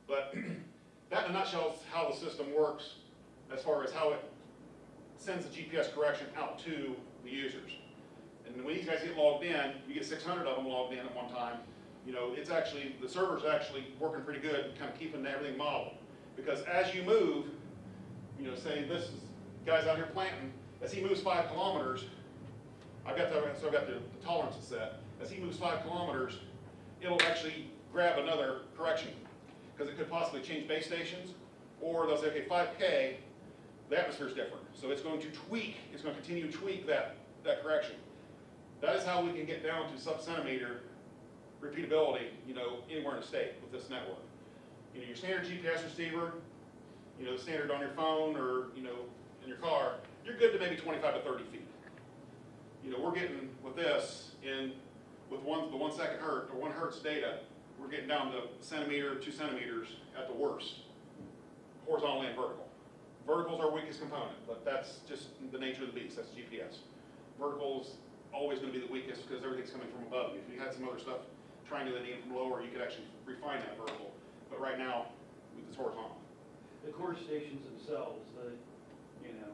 But that in a nutshell is how the system works as far as how it sends the GPS correction out to the users. And when these guys get logged in, you get six hundred of them logged in at one time, you know, it's actually, the server's actually working pretty good, kind of keeping everything modeled. Because as you move, you know, say this is, guy's out here planting, as he moves five kilometers, I've got the, so I've got the the tolerances set, as he moves five kilometers, it'll actually grab another correction. Because it could possibly change base stations, or they'll say, okay, five K, the atmosphere's different. So it's going to tweak, it's going to continue to tweak that, that correction. That is how we can get down to sub-centimeter repeatability, you know, anywhere in the state with this network. You know, your standard GPS receiver, you know, standard on your phone or, you know, in your car, you're good to maybe twenty-five to thirty feet. You know, we're getting with this in, with one, the one second hertz, or one hertz data, we're getting down to centimeter, two centimeters at the worst, horizontally and vertical. Vertical's our weakest component, but that's just the nature of the beast, that's GPS. Vertical's always gonna be the weakest because everything's coming from above you. If you had some other stuff trying to triangulating from lower, you could actually refine that vertical. But right now, it's horizontal. The CORS stations themselves, the, you know,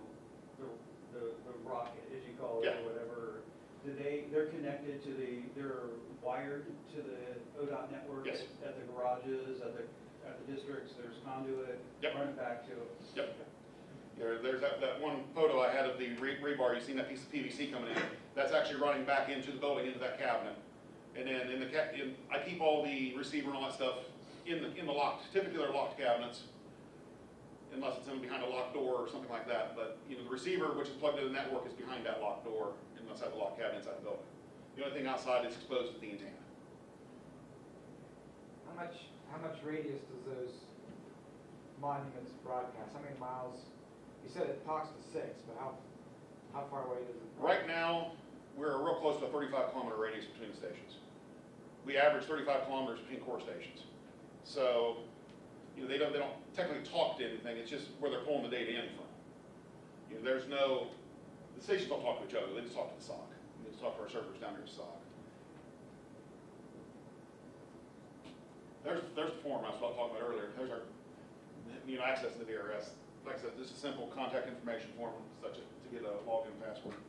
the, the, the rocket, as you call it, Yeah. or whatever, do they, they're connected to the, they're wired to the ODOT network? Yes. At the garages, at the, at the districts, there's conduit? Yep. Running back to it? Yep. There, there's that, that one photo I had of the re- rebar, you seen that piece of PVC coming in? That's actually running back into the building, into that cabinet. And then in the ca, in, I keep all the receiver and all that stuff in the, in the locked, typically they're locked cabinets. Unless it's in behind a locked door or something like that, but, you know, the receiver, which is plugged into the network, is behind that locked door, unless I have a locked cabinet inside the building. The only thing outside is exposed is the antenna. How much, how much radius does those monuments broadcast? How many miles? You said it talks to six, but how, how far away does it? Right now, we're real close to a thirty-five kilometer radius between the stations. We average thirty-five kilometers between CORS stations. So, you know, they don't, they don't technically talk to anything, it's just where they're pulling the data in from. You know, there's no, the stations don't talk to each other, they just talk to the SOC. They just talk to our servers down here at SOC. There's, there's the form I was about talking about earlier, there's our, you know, access to the VRS. Like I said, this is a simple contact information form, such as to get a login password.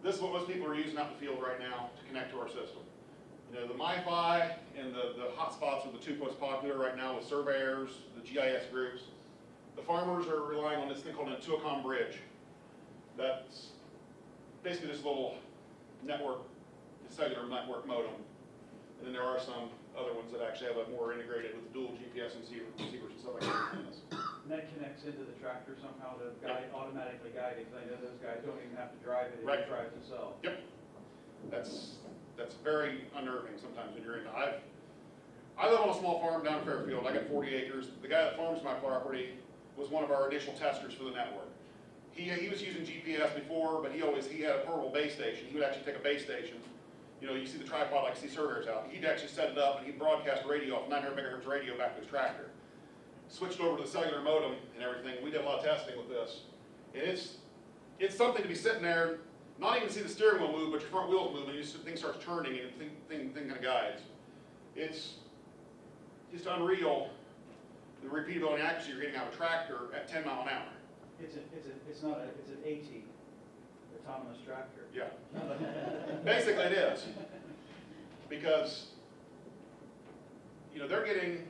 This is what most people are using out in the field right now to connect to our system. You know, the MiFi and the, the hotspots are the two most popular right now with surveyors, the GIS groups. The farmers are relying on this thing called an Tuacom bridge. That's basically this little network, cellular network modem. And then there are some other ones that actually have a more integrated with dual GPS and receiver- receivers and stuff like that. And that connects into the tractor somehow to guide, automatically guide it, I know those guys don't even have to drive it, Right. it drives itself. Yep. That's, that's very unnerving sometimes when you're in, I've, I live on a small farm down in Fairfield, I got forty acres. The guy that farms my property was one of our initial testers for the network. He, he was using GPS before, but he always, he had a portable base station, he would actually take a base station. You know, you see the tripod like you see surveyors out, he'd actually set it up and he'd broadcast radio off nine hundred megahertz radio back to his tractor. Switched over to the cellular modem and everything, we did a lot of testing with this. And it's, it's something to be sitting there, not even see the steering wheel move, but your front wheels move, and you see, thing starts turning, and thing, thing, thing kind of guides. It's just unreal, the repeatability and accuracy you're getting out of a tractor at ten mile an hour. It's a, it's a, it's not a, it's an AT, autonomous tractor. Yeah, basically it is. Because, you know, they're getting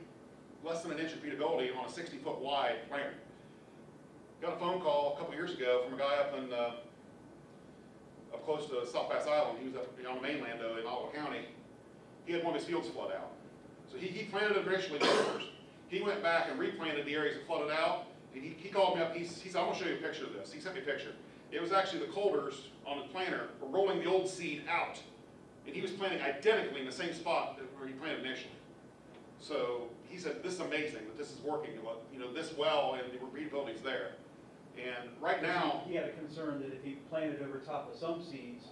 less than an inch of repeatability on a sixty-foot wide planter. Got a phone call a couple years ago from a guy up in, uh, up close to South Bass Island, he was up on the mainland though, in Ottawa County. He had one of his fields flood out. So he, he planted initially yours. He went back and replanted the areas that flooded out, and he, he called me up, he's, he said, I'm going to show you a picture of this. He sent me a picture. It was actually the coulters on the planter were rolling the old seed out. And he was planting identically in the same spot where he planted initially. So he said, this is amazing that this is working, you know, this well and the repeatability's there. And right now, He had a concern that if he planted over top of some seeds,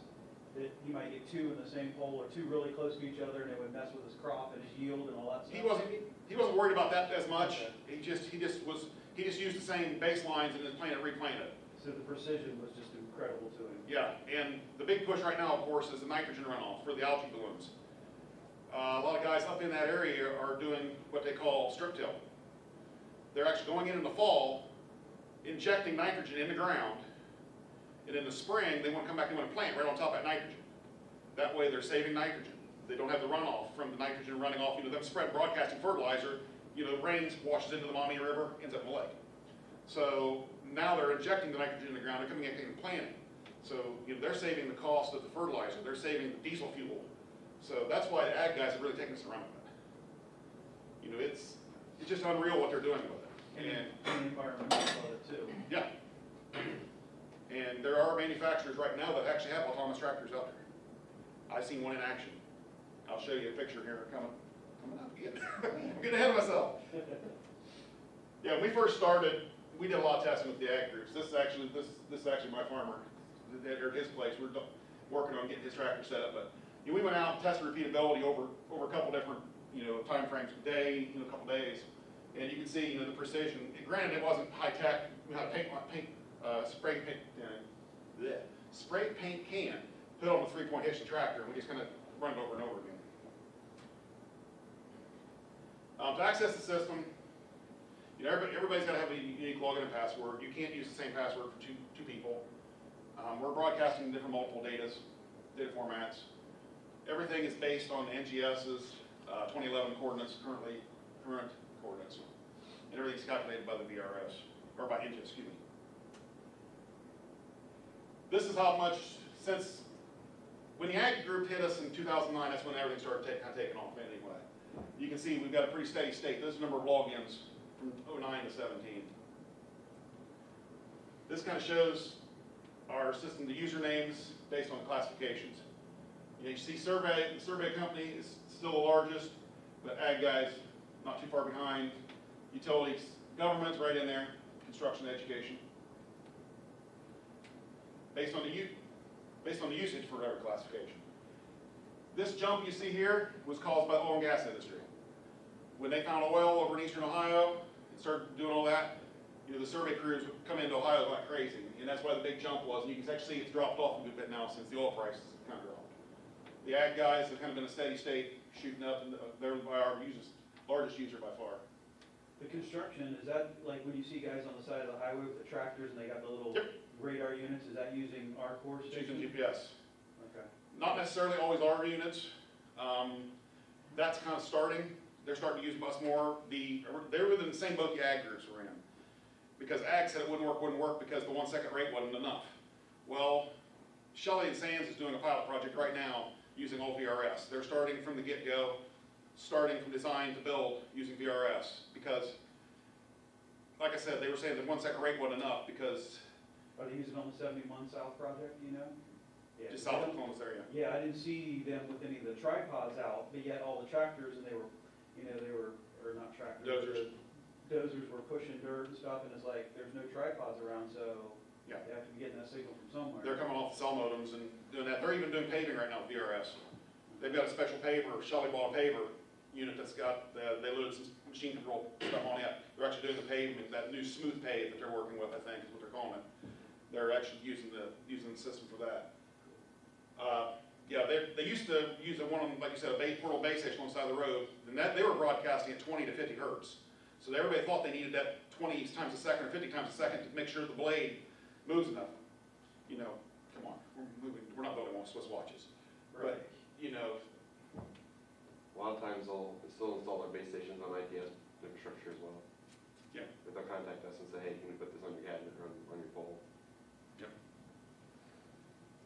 that he might get two in the same hole or two really close to each other and it would mess with his crop and his yield and all that stuff. he wasn't, he wasn't worried about that as much. He just, he just was, he just used the same baselines and then planted, replanted. So the precision was just incredible to him. Yeah, and the big push right now, of course, is the nitrogen runoff for the algae blooms. Uh, a lot of guys up in that area are doing what they call strip till. They're actually going in in the fall, injecting nitrogen in the ground, and in the spring, they wanna come back and wanna plant right on top of that nitrogen. That way, they're saving nitrogen. They don't have the runoff from the nitrogen running off, you know, them spread broadcasting fertilizer, you know, rains washes into the Maumee River, ends up in the lake. So now they're injecting the nitrogen in the ground, they're coming in and planting. So, you know, they're saving the cost of the fertilizer, they're saving the diesel fuel. So that's why the ag guys have really taken us around with it. You know, it's, it's just unreal what they're doing with it. And And, and the environmental of too. yeah. And there are manufacturers right now that actually have autonomous tractors out there. I've seen one in action. I'll show you a picture here coming, coming up again. I'm getting ahead of myself. Yeah, when we first started, we did a lot of testing with the ag groups. This is actually, this, this is actually my farmer, at his place, we're working on getting his tractor set up, but, you know, we went out and tested repeatability over, over a couple different, you know, timeframes, a day, you know, a couple days. And you can see, you know, the precision, And granted, it wasn't high-tech, we had a paint, paint, uh, spray paint, uh, spray paint can, put on a three-point hitch tractor, and we just kind of run it over and over again. Um, to access the system, you know, everybody, everybody's gotta have a unique login and password. You can't use the same password for two, two people. Um, we're broadcasting different multiple datas, data formats. Everything is based on NGS's, uh, twenty eleven coordinates currently, current coordinates. And everything's calculated by the VRS, or by NGS, excuse me. This is how much, since, when the ag group hit us in two thousand nine, that's when everything started taking, kind of taking off anyway. You can see we've got a pretty steady state. This is the number of logins from '09 to 17. This kind of shows our system, the usernames based on classifications. You know, you see survey, the survey company is still the largest, but ag guys not too far behind. Utilities, government's right in there, construction, education. Based on the based on the usage for every classification. This jump you see here was caused by the oil and gas industry. When they found oil over in eastern Ohio, and started doing all that, you know, the survey crews would come into Ohio like crazy, and that's why the big jump was, and you can actually see it's dropped off a good bit now since the oil prices kind of dropped. The ag guys have kind of been a steady state, shooting up, and they're uh, by our users, largest user by far. The construction, is that like when you see guys on the side of the highway with the tractors and they got the little Yep. radar units, is that using our CORS It's using? GPS. Okay. Not necessarily always our units. Um, that's kind of starting. They're starting to use bus more. The, they're within the same boat the ag groups were in. Because ag said it wouldn't work, wouldn't work because the one second rate wasn't enough. Well, Shelly and Sands is doing a pilot project right now using all VRS. They're starting from the get-go, starting from design to build using VRS. Because, like I said, they were saying the one second rate wasn't enough because Are they using on the seventy-one south project, you know? Yeah, just I south of don't- Columbus area. Yeah, I didn't see them with any of the tripods out, but yet all the tractors and they were, you know, they were, or not tractors. Dozers. Dozers were pushing dirt and stuff and it's like, there's no tripods around, so. Yeah. You have to be getting that signal from somewhere. They're coming off the cell modems and doing that. They're even doing paving right now with VRS. They've got a special paver, Shelly bought a paver unit that's got, uh, they loaded some machine control stuff on it. They're actually doing the pavement, that new smooth pave that they're working with, I think is what they're calling it. They're actually using the, using the system for that. Uh, yeah, they, they used to use a one, on, like you said, a base, portable base station on the side of the road, and that, they were broadcasting at twenty to fifty hertz. So everybody thought they needed that twenty times a second or fifty times a second to make sure the blade moves enough. You know, come on, we're moving, we're not building one Swiss watches. Right. But, you know, lot of times they'll still install their base stations on ITS infrastructure as well. Yeah. If they'll contact us and say, hey, can we put this on your cabinet or on, on your pole?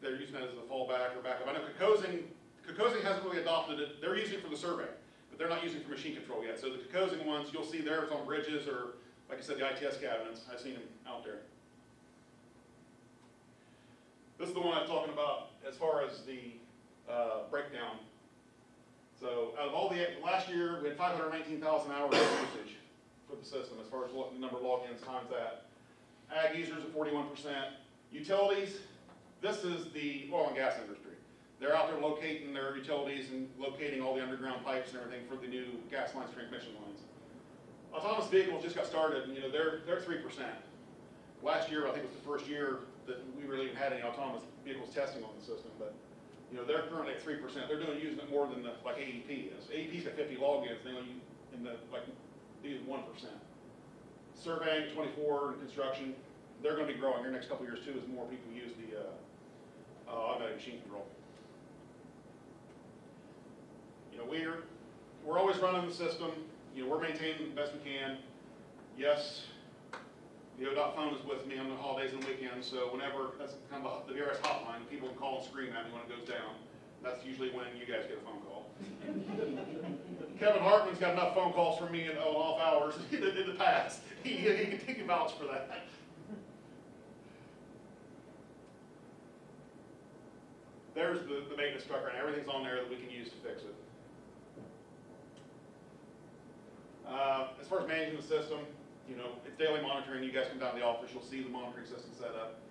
they're using that as a fallback or backup. I know Kokosing, Kokosing hasn't really adopted it, they're using it for the survey, but they're not using it for machine control yet. So the Kokosing ones, you'll see theirs on bridges or, like I said, the ITS cabinets, I've seen them out there. This is the one I'm talking about as far as the, uh, breakdown. So out of all the, last year, we had five hundred nineteen thousand hours of usage for the system as far as the number of logins times that. ag users at forty-one percent. Utilities, this is the oil and gas industry. They're out there locating their utilities and locating all the underground pipes and everything for the new gas lines, transmission lines. Autonomous vehicles just got started, and you know, they're, they're three percent. Last year, I think was the first year that we really even had any autonomous vehicles testing on the system, but, you know, they're currently at three percent. They're doing, using it more than the, like AEP is. AEP's got fifty logins, they only, in the, like, they use one percent. Surveying, twenty-four, and construction, they're gonna be growing here next couple years too, as more people use the, uh, uh, automatic machine control. You know, we're, we're always running the system, you know, we're maintaining the best we can. Yes, the ODOT phone is with me on the holidays and weekends, so whenever, that's kind of the VRS hotline, people can call and scream at me when it goes down. That's usually when you guys get a phone call. Kevin Hartman's got enough phone calls from me in on off hours in the in the past. He, he can, he can vouch for that. There's the, the maintenance truck right now. Everything's on there that we can use to fix it. Uh, as far as managing the system, you know, it's daily monitoring. You guys come down to the office, you'll see the monitoring system set up.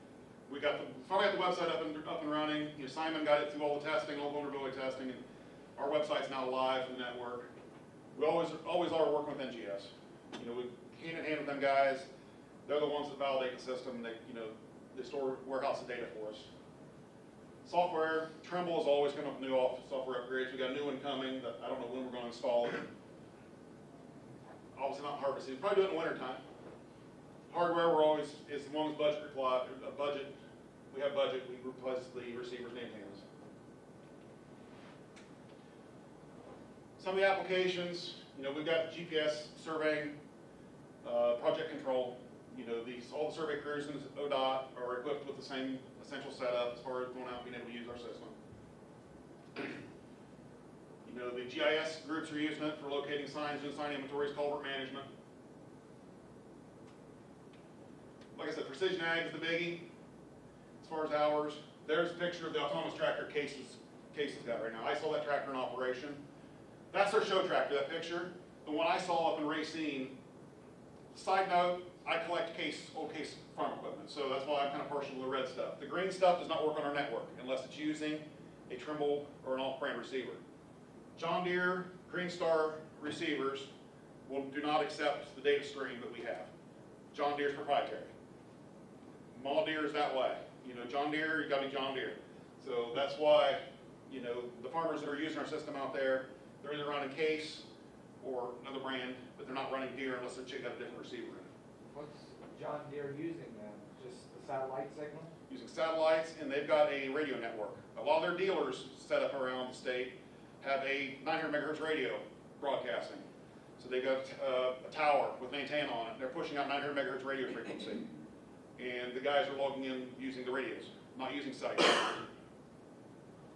We got the, finally got the website up and, up and running. You know, Simon got it through all the testing, all the vulnerability testing, and our website's now live in the network. We always, always are working with NGS. You know, we hand in hand with them guys. They're the ones that validate the system. They, you know, they store warehouse the data for us. Software, Trimble is always coming up with new software upgrades. We got a new one coming I don't know when we're gonna install it. Obviously not harvest season, probably do it in the winter time. Hardware, we're always, as long as budget reply, a budget, we have budget, we replace the receiver's name tags. Some of the applications, you know, we've got GPS surveying, uh, project control. You know, these, all the survey crews in ODOT are equipped with the same essential setup as far as going out and being able to use our system. You know, the GIS groups are using it for locating signs, doing sign inventories, culvert management. Like I said, precision ag is the biggie, as far as hours. There's a picture of the autonomous tractor cases, cases got right now. I saw that tractor in operation. That's our show tractor, that picture. The one I saw up in Racine, side note, I collect Case, old Case farm equipment, so that's why I'm kind of partial to the red stuff. The green stuff does not work on our network unless it's using a Trimble or an off-brand receiver. John Deere, GreenStar receivers will, do not accept the data stream that we have. John Deere's proprietary. Mall Deere is that way. You know, John Deere, you gotta be John Deere. So that's why, you know, the farmers that are using our system out there, they're either running Case or another brand, but they're not running Deere unless it's got a different receiver in it. What's John Deere using then? Just the satellite signal? using satellites, and they've got a radio network. A lot of their dealers set up around the state have a 900 megahertz radio broadcasting. So they've got uh, a tower with an antenna on it. They're pushing out 900 megahertz radio frequency. And the guys are logging in using the radios, not using sites.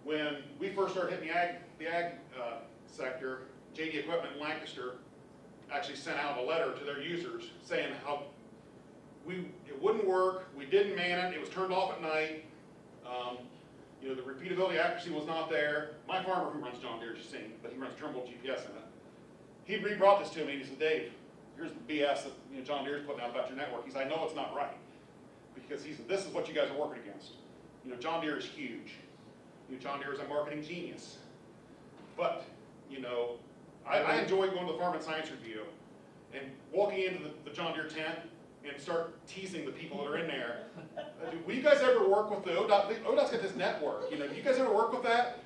When we first started hitting the ag, the ag uh, sector, JD Equipment in Lancaster actually sent out a letter to their users saying how we, it wouldn't work, we didn't man it, it was turned off at night. Um, you know, the repeatability accuracy was not there. My farmer who runs John Deere, you've seen, but he runs Trimble GPS in it. He re-brought this to me and he said, Dave, here's the BS that, you know, John Deere's putting out about your network. He said, I know it's not right. Because he said, this is what you guys are working against. You know, John Deere is huge. You know, John Deere is a marketing genius. But, you know, I, I enjoy going to the Farm and Science Review and walking into the, the John Deere tent and start teasing the people that are in there. Do- Will you guys ever work with the ODOT, the ODOT's got this network, you know, do you guys ever work with that?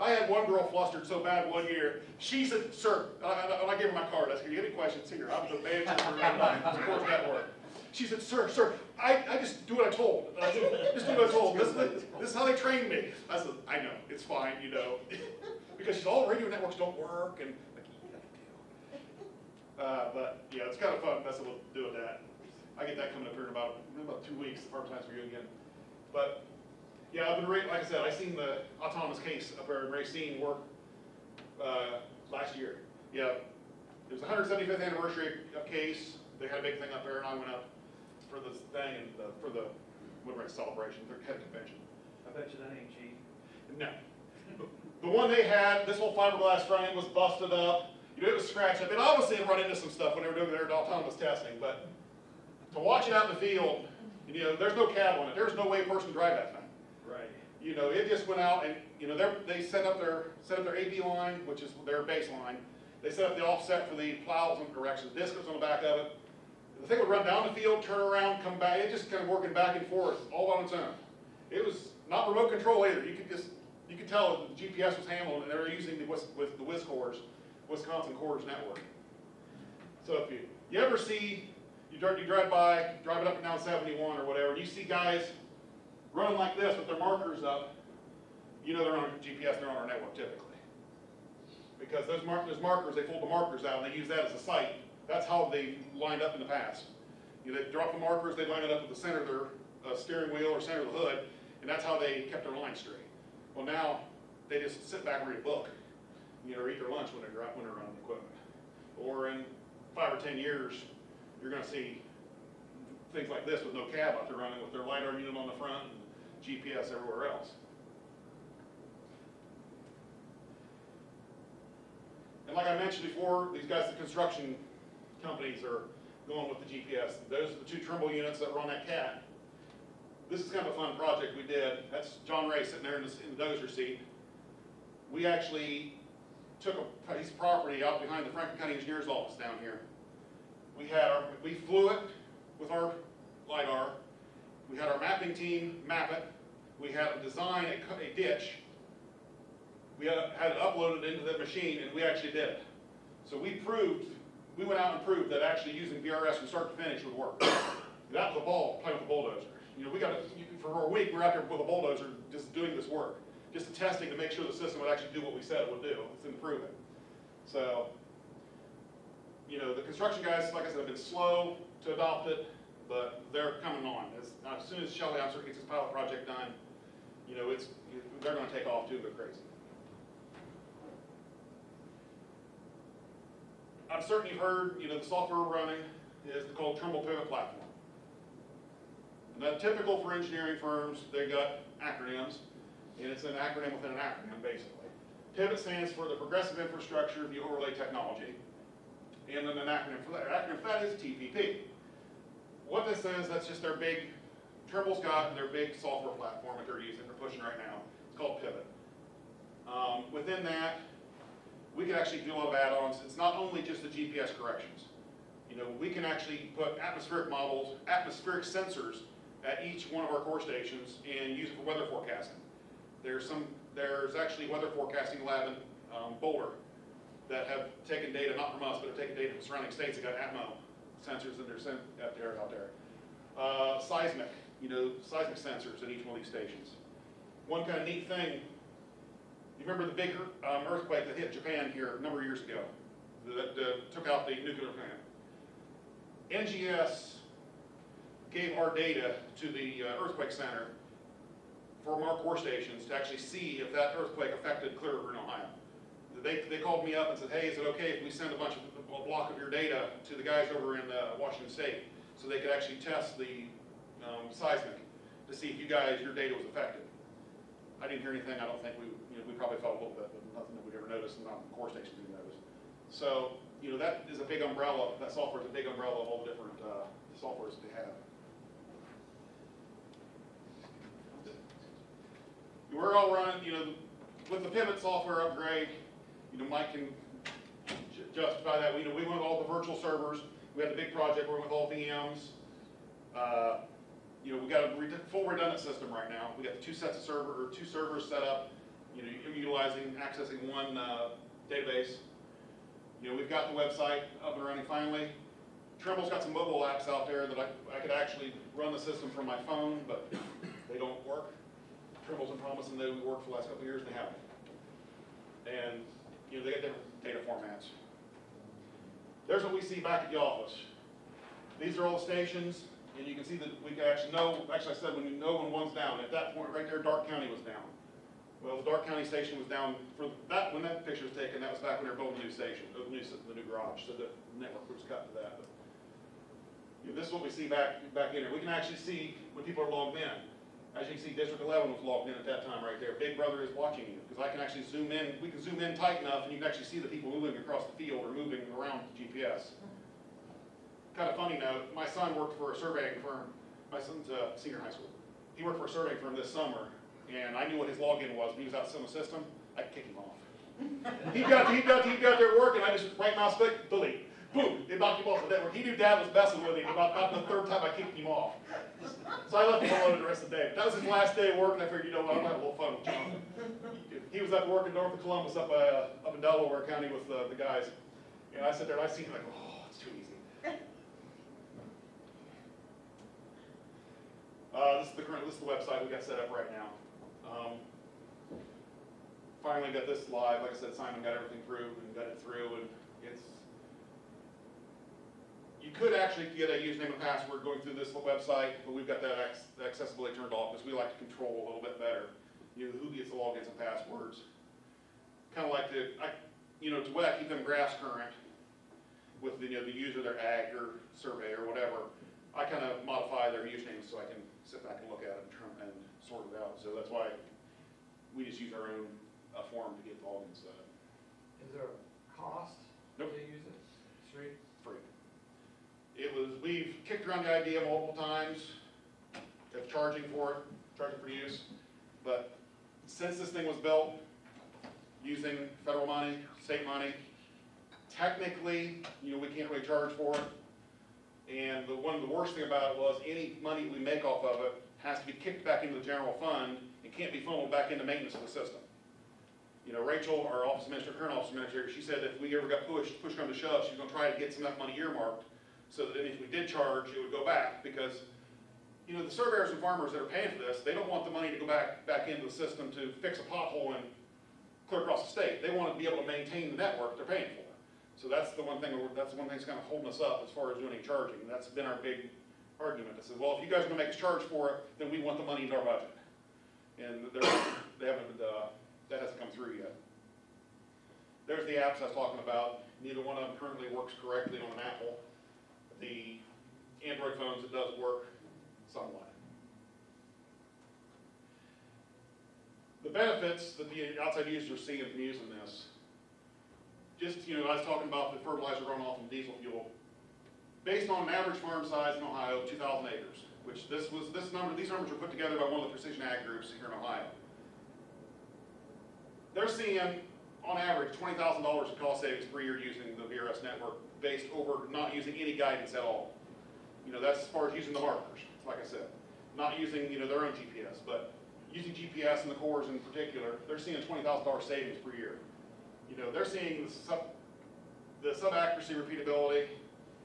I had one girl flustered so bad one year, she said, sir, and I, and I gave her my card, I said, you have any questions here? I'm the manager for the network. She said, sir, sir, I, I just do what I told. I said, just do what I told, this is, this is how they trained me. I said, I know, it's fine, you know. Because she's, all radio networks don't work, and, like, you got a. Uh, but, yeah, it's kind of fun messing with, doing that. I get that coming up here in about, in about two weeks, the Farm Science Review again. But, yeah, I've been, like I said, I seen the autonomous Case up there in Racine work, uh, last year. Yeah, it was the hundred seventy-fifth anniversary of Case, they had a big thing up there, and I went up for this thing, and, uh, for the Woodring celebration, their head convention. I bet you that ain't cheap. No. The one they had, this whole fiberglass frame was busted up, you know, it was scratched up, and obviously it run into some stuff when they were doing their autonomous testing, but to watch it out in the field, You know, there's no cab on it, there's no way a person drive that thing. Right. You know, it just went out and, you know, they're, set up their, set up their AB line, which is their baseline. They set up the offset for the plows and directions, discus on the back of it. The thing would run down the field, turn around, come back, it just kind of working back and forth, all on its own. It was not remote control either, you could just, you could tell the GPS was handled, and they were using the, with the WisCORS, Wisconsin CORS Network. So if you, you ever see, you drive, you drive by, driving up and down seventy-one or whatever, and you see guys running like this with their markers up, you know they're on GPS, they're on our network typically. Because those those markers, they pull the markers out and they use that as a site. That's how they lined up in the past. You know, they drop the markers, they line it up at the center of their uh, steering wheel or center of the hood, and that's how they kept their line straight. Well, now, they just sit back and read a book, you know, or eat their lunch when they're, when they're running the equipment. Or in five or ten years, you're gonna see things like this with no cab out there running with their LiDAR unit on the front and GPS everywhere else. And like I mentioned before, these guys, the construction companies are going with the GPS. Those are the two Trimble units that were on that cat. This is kind of a fun project we did. That's John Ray sitting there in the, in the dozer seat. We actually took a piece of property out behind the Franklin County Engineers Office down here. We had our, we flew it with our LiDAR. We had our mapping team map it. We had them design a, a ditch. We had, it uploaded into the machine and we actually did it. So we proved, we went out and proved that actually using VRS from start to finish would work. That was a ball, playing with a bulldozer. You know, we got, a- for a week, we're out there with a bulldozer just doing this work. Just testing to make sure the system would actually do what we said it would do. It's improving. So, you know, the construction guys, like I said, have been slow to adopt it, but they're coming on. As, as soon as Shelley Outsourcing gets his pilot project done, you know, it's, they're gonna take off too, go crazy. I'm certain you've heard, you know, the software we're running is called Trimble Pivot Platform. And that's typical for engineering firms, they've got acronyms, and it's an acronym within an acronym, basically. Pivot stands for the Progressive Infrastructure View Overlay Technology, and then an acronym for that. Acronym for that is TPP. What this is, that's just their big, Trimble's got their big software platform that they're using, they're pushing right now. It's called Pivot. Um, within that, we can actually do a lot of add-ons. It's not only just the GPS corrections. You know, we can actually put atmospheric models, atmospheric sensors at each one of our CORS stations and use it for weather forecasting. There's some, there's actually weather forecasting lab in um, Boulder that have taken data, not from us, but have taken data from surrounding states that got Atmo sensors in their, sen- out there, out there. Uh, seismic, you know, seismic sensors at each one of these stations. One kind of neat thing, you remember the big um, earthquake that hit Japan here a number of years ago? That, that took out the nuclear plant. NGS gave our data to the uh, earthquake center from our CORS stations to actually see if that earthquake affected Clear River in Ohio. They, they called me up and said, hey, is it okay if we send a bunch of, a block of your data to the guys over in uh, Washington State so they could actually test the um, seismic to see if you guys, your data was affected? I didn't hear anything, I don't think we, you know, we probably felt a little bit, but nothing that we'd ever noticed, and not the CORS stations we noticed. So, you know, that is a big umbrella, that software is a big umbrella of all the different, uh, softwares that they have. We're all running, you know, with the pivot software upgrade, you know, Mike can justify that, we, you know, we went with all the virtual servers, we had the big project, we with all VMs. Uh, you know, we got a full redundant system right now, we got the two sets of server, or two servers set up, you know, utilizing, accessing one, uh, database. You know, we've got the website up and running finally. Trimble's got some mobile apps out there that I, I could actually run the system from my phone, but they don't work. Trimble's been promising they would work for the last couple of years, and they haven't. And, you know, they got different data formats. There's what we see back at the office. These are all stations, and you can see that we can actually know, actually I said when you know when one's down, at that point right there, Darke County was down. Well, the Darke County station was down, for that, when that picture was taken, that was back when they were building the new station, the new, the new garage, so the network was cut to that. But you know, This is what we see back, back in here. We can actually see when people are logged in. As you can see, District eleven was logged in at that time right there. Big Brother is watching you, because I can actually zoom in, we can zoom in tight enough, and you can actually see the people moving across the field or moving around the GPS. Kind of funny note, my son worked for a surveying firm my son's a senior high school. He worked for a surveying firm this summer, and I knew what his login was, when he was out in the system, I'd kick him off. He got, he got, he got there working, I just right mouse click, delete, boom, it knocked him off the network. He knew dad was messing with him, about, about the third time I kicked him off. So I left him alone the rest of the day. That was his last day of work, and I figured, you know what, I'm gonna have a little fun with John. He was up working north of Columbus, up, uh, up in Delaware County with, uh, the guys. And I sit there and I see him like, oh, it's too easy. Uh, this is the current, this is the website we got set up right now. Um, Finally got this live, like I said, Simon got everything through and got it through, and you could actually get a username and password going through this website, but we've got that acc- accessibility turned off, because we like to control a little bit better, you know, who gets the logins and passwords. Kinda like to, I, you know, to way I keep them graphs current with the, you know, the user, their ag or survey or whatever, I kind of modify their usernames so I can sit back and look at it and turn and sort it out. So that's why we just use our own uh, form to get the logins uh, Is there a cost to Nope. use it? Straight? free. It was, around the idea multiple times of charging for it, charging for use. But since this thing was built, using federal money, state money, technically, you know, we can't really charge for it. And the, one of the worst thing about it was any money we make off of it has to be kicked back into the general fund and can't be funneled back into maintenance of the system. You know, Rachel, our office administrator, current office administrator, she said if we ever got pushed, pushed on the shove, she was gonna try to get some of that money earmarked so that if we did charge, it would go back because, you know, the surveyors and farmers that are paying for this, they don't want the money to go back, back into the system to fix a pothole and clear across the state. They want to be able to maintain the network they're paying for. So that's the one thing, that's the one thing that's kind of holding us up as far as doing charging. That's been our big argument. I said, well, if you guys are gonna make us charge for it, then we want the money in our budget. And they haven't, uh, that hasn't come through yet. There's the apps I was talking about. Neither one of them currently works correctly on an Apple. The Android phones, it does work somewhat. The benefits that the outside users see from using this, just, you know, I was talking about the fertilizer runoff from diesel fuel. Based on an average farm size in Ohio, two thousand acres, which this was, this number, these numbers were put together by one of the precision ag groups here in Ohio. They're seeing, on average, twenty thousand dollars in cost savings per year using the VRS network, based over not using any guidance at all. You know, that's as far as using the markers, like I said, not using, you know, their own GPS, but using GPS and the CORS in particular, they're seeing twenty thousand dollar savings per year. You know, they're seeing the sub, the sub-accuracy repeatability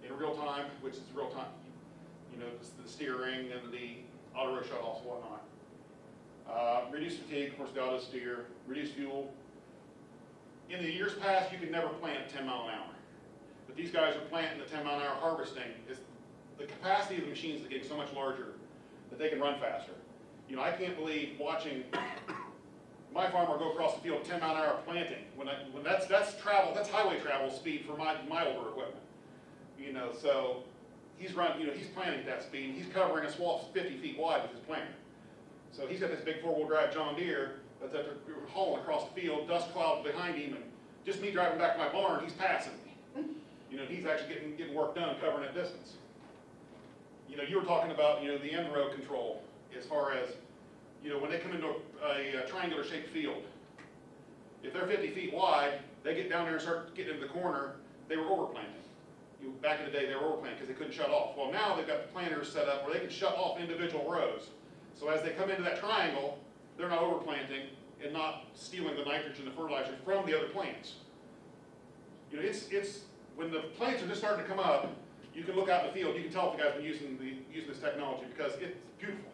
in real time, which is real time, you know, the- steering and the auto row shutoffs and whatnot. Uh, reduced fatigue, of course, the auto steer, reduced fuel. In the years past, you could never plant ten mile an hour. These guys are planting the ten mile an hour harvesting, is, the capacity of the machines is getting so much larger that they can run faster. You know, I can't believe watching my farmer go across the field ten mile an hour planting, when I, when that's, that's travel, that's highway travel speed for my, my older equipment. You know, so, he's run, you know, he's planting at that speed, and he's covering a swath fifty feet wide with his planter. So he's got this big four-wheel drive John Deere that's hauling across the field, dust clouds behind him, and just me driving back to my barn, he's passing me. You know, he's actually getting, getting work done covering that distance. You know, you were talking about, you know, the end row control, as far as, you know, when they come into a, a triangular shaped field, if they're fifty feet wide, they get down there and start getting into the corner, they were overplanting. You, back in the day, they were overplanting because they couldn't shut off. Well, now they've got the planters set up where they can shut off individual rows. So as they come into that triangle, they're not overplanting and not stealing the nitrogen, the fertilizer from the other plants. You know, it's, it's, when the plants are just starting to come up, you can look out in the field, you can tell if the guy's been using the, using this technology because it's beautiful.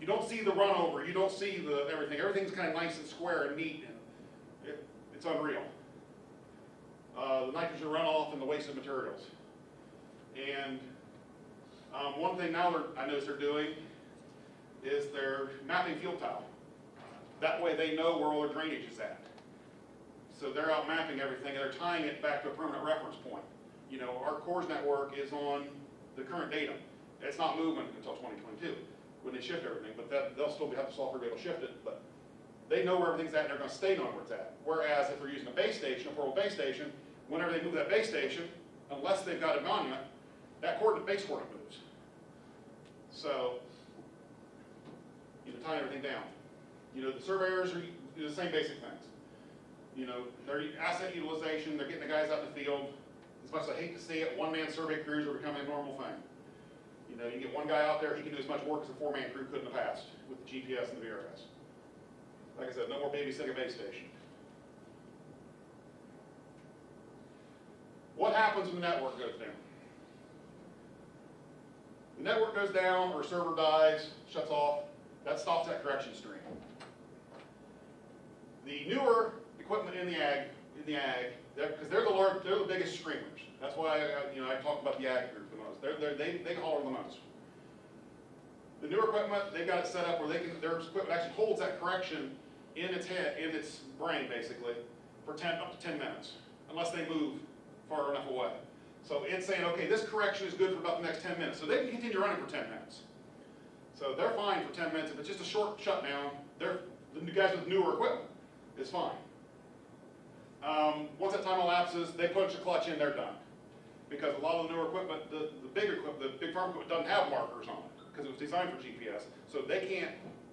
You don't see the runover, you don't see the, everything, everything's kind of nice and square and neat and it, it's unreal. Uh, the nitrogen runoff and the wasted materials. And, um, one thing now they're, I notice they're doing is they're mapping field tile. That way they know where all their drainage is at. So they're out mapping everything, and they're tying it back to a permanent reference point. You know, our CORS network is on the current datum. It's not moving until twenty twenty-two, when they shift everything, but that, they'll still have the software to be able to shift it, but they know where everything's at, and they're gonna stay knowing where it's at. Whereas if they're using a base station, a portable base station, whenever they move that base station, unless they've got a monument, that coordinate, base coordinate moves. So, you know, tying everything down. You know, the surveyors are, the same basic things. You know, their asset utilization, they're getting the guys out in the field. As much as I hate to see it, one-man survey crews are becoming a normal thing. You know, you get one guy out there, he can do as much work as a four-man crew could in the past with the GPS and the VRS. Like I said, no more babysitting a base station. What happens when the network goes down? The network goes down or server dies, shuts off, that stops that correction stream. The newer equipment in the ag, in the ag, because they're the large, they're the biggest streamers. That's why, I- you know, I talk about the ag group the most. They're, they're, they, they the most. The newer equipment, they've got it set up where they can, their equipment actually holds that correction in its head, in its brain, basically, for ten, up to ten minutes, unless they move far enough away. So it's saying, okay, this correction is good for about the next ten minutes, so they can continue running for ten minutes. So they're fine for ten minutes, if it's just a short shutdown, they're, the guys with newer equipment is fine. Um, once that time elapses, they punch the clutch in, they're done. Because a lot of the newer equipment, the, the bigger equipment, the big farm equipment doesn't have markers on it, because it was designed for GPS, so they can't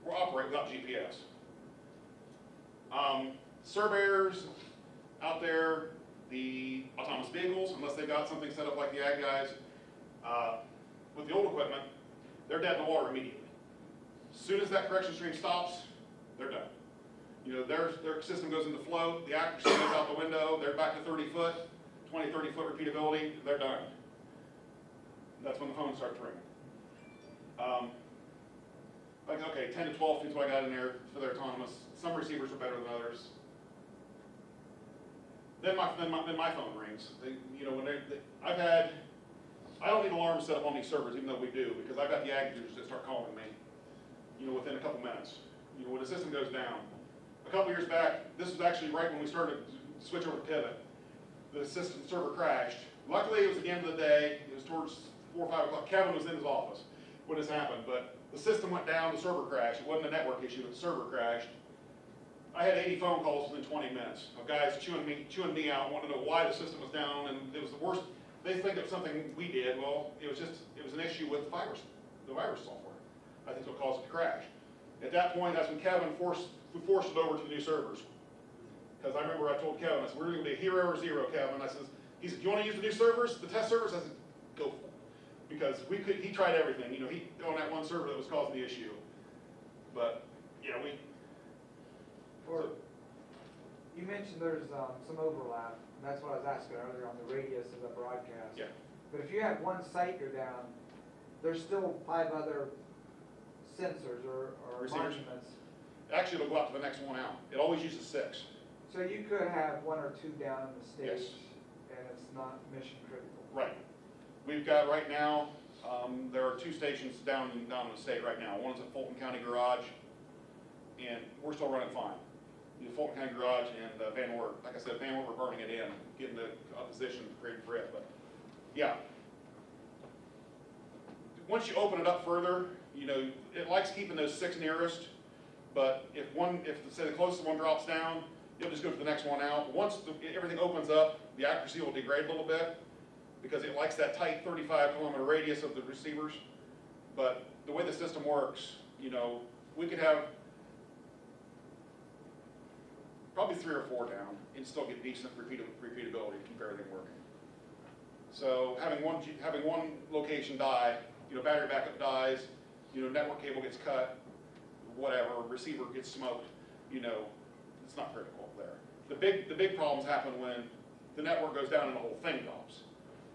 operate without GPS. Um, surveyors out there, the autonomous vehicles, unless they've got something set up like the ag guys, uh, with the old equipment, they're dead in the water immediately. As Soon as that correction stream stops, they're done. You know, their, their system goes into flow, the accuracy goes out the window, they're back to thirty foot, 20, 30 foot repeatability, they're done. That's when the phones start ringing. Um, like, okay, ten to twelve feet's what I got in there for their autonomous. Some receivers are better than others. Then my, then my, then my phone rings. They, you know, when they, they, I've had, I don't need alarms set up on these servers, even though we do, because I've got the ag users that start calling me, you know, within a couple minutes. You know, when the system goes down. Couple years back, this was actually right when we started to switch over to Pivot. The system server crashed. Luckily, it was the end of the day. It was towards four or five o'clock. Kevin was in his office when this happened, but the system went down, the server crashed. It wasn't a network issue, but the server crashed. I had 80 phone calls within 20 minutes of guys chewing me, chewing me out, wanting to know why the system was down, and it was the worst. They think it was something we did. Well, it was just, it was an issue with the virus, the virus software. I think what caused it to crash. At that point, that's when Kevin forced, we forced it over to the new servers. Because I remember I told Kevin, I said, we're gonna be hero or zero, Kevin. I says, he said, you wanna use the new servers, the test servers? I said, go for it. Because we could, he tried everything, you know, he, on that one server that was causing the issue. But, yeah, we, Or, you mentioned there's, um, some overlap, and that's what I was asking earlier on the radius of the broadcast. Yeah. But if you have one site go down, there's still five other sensors or, or Receivers. monuments. Actually, it'll go out to the next one out. It always uses six. So you could have one or two down in the Yes. and it's not mission critical. Right. We've got right now, um, there are two stations down, in- down in the state right now. One's at Fulton County Garage, and we're still running fine. The Fulton County Garage and uh, Van Wert, like I said, Van Wert, we're burning it in, getting the opposition created for it, but, yeah. Once you open it up further, you know, it likes keeping those six nearest, but if one, if, say, the closest one drops down, you'll just go to the next one out. Once the- everything opens up, the accuracy will degrade a little bit, because it likes that tight thirty-five kilometer radius of the receivers. But the way the system works, you know, we could have probably three or four down and still get decent repeat, repeatability to keep everything working. So having one, having one location die, you know, battery backup dies, you know, network cable gets cut, whatever, receiver gets smoked, you know, it's not critical there. The big, the big problems happen when the network goes down and the whole thing drops.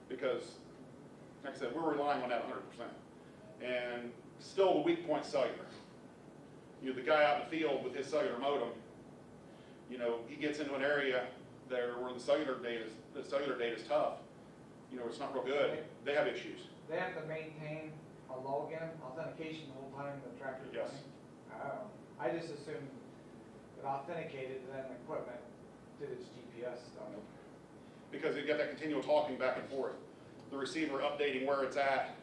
Because, like I said, we're relying on that hundred percent. And still the weak point cellular. You know, the guy out in the field with his cellular modem, you know, he gets into an area there where the cellular data is, the cellular data is tough. You know, it's not real good, they have issues. They have to maintain a login authentication the whole time the tractor's Yes. running? Oh, I just assumed it authenticated, then the equipment did its GPS stuff. because you got that continual talking back and forth. The receiver updating where it's at,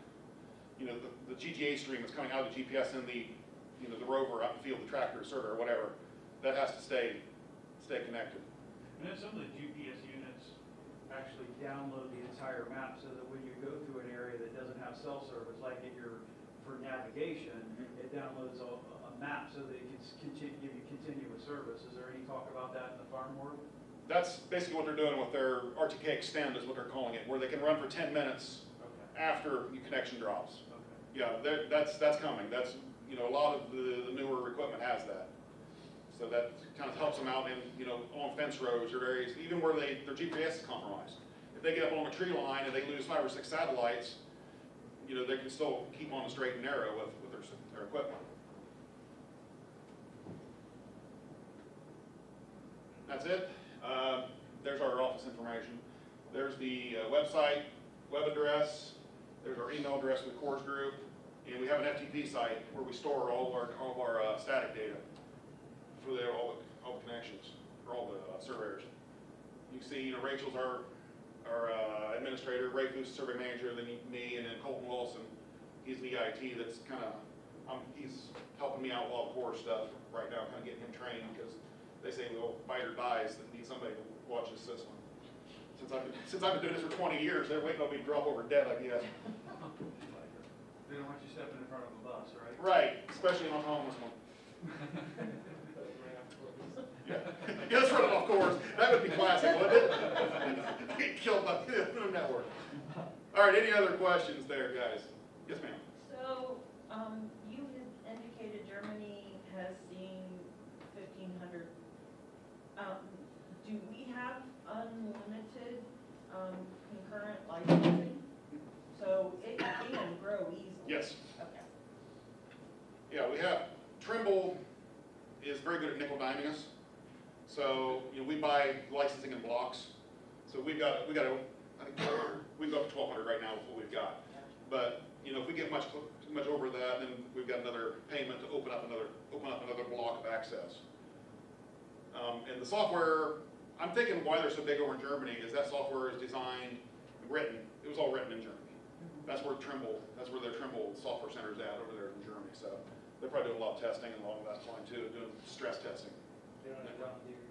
you know, the, the GGA stream that's coming out of the GPS in the, you know, the rover out in the field, the tractor, server, or whatever, that has to stay, stay connected. And then some of the GPS units actually download the entire map so that when you go through an area that doesn't have cell service, like at your, for navigation, Mhm. it downloads a, a the map so they can continue, give you continuous service. Is there any talk about that in the farm world? That's basically what they're doing with their RTK Extend is what they're calling it, where they can run for ten minutes Okay, after your connection drops. okay. Yeah, that's, that's coming. That's, you know, a lot of the the newer equipment has that. So that kind of helps them out in, you know, on fence roads or areas, even where they, their GPS is compromised. If they get up on a tree line and they lose five or six satellites, you know, they can still keep on the straight and narrow with, with their, their equipment. That's it. Uh, There's our office information. There's the uh, website, web address, there's our email address with CORS Group, and we have an FTP site where we store all of our, all of our uh, static data for the, all the, all the connections, for all the uh, surveyors. You see, you know, Rachel's our, our uh, administrator, Ray Foos, survey manager, then me, and then Colton Wilson, he's the IT that's kind of, um, he's helping me out with all the CORS stuff right now, kind of getting him trained, because they say, well, Beiter dies, that need somebody to watch this system. Since I've, been- since I've been doing this for twenty years, they're waiting on me to drop over dead, I guess. They don't want you stepping in front of a bus, right? Right, especially on a homeless one. Yeah, yeah, let's run it off course. That would be classic, wouldn't it? Get killed by the network. All right, any other questions there, guys? Yes, ma'am. So, um, you had indicated Germany has seen fifteen hundred. Um, do we have unlimited, um, concurrent licensing? So it can grow easily? Yes. Okay. Yeah, we have, Trimble is very good at nickel diming us. So, you know, we buy licensing in blocks. So we've got, we got, a- I think, we've got twelve hundred right now with what we've got. But, you know, if we get much, much over that, then we've got another payment to open up another, open up another block of access. Um, and the software, I'm thinking why they're so big over in Germany is that software is designed, written, it was all written in Germany. Mm-hmm. That's where Trimble, that's where their Trimble software center is at over there in Germany, so they're probably do a lot of testing along that line too, doing stress testing. They don't have John Deere.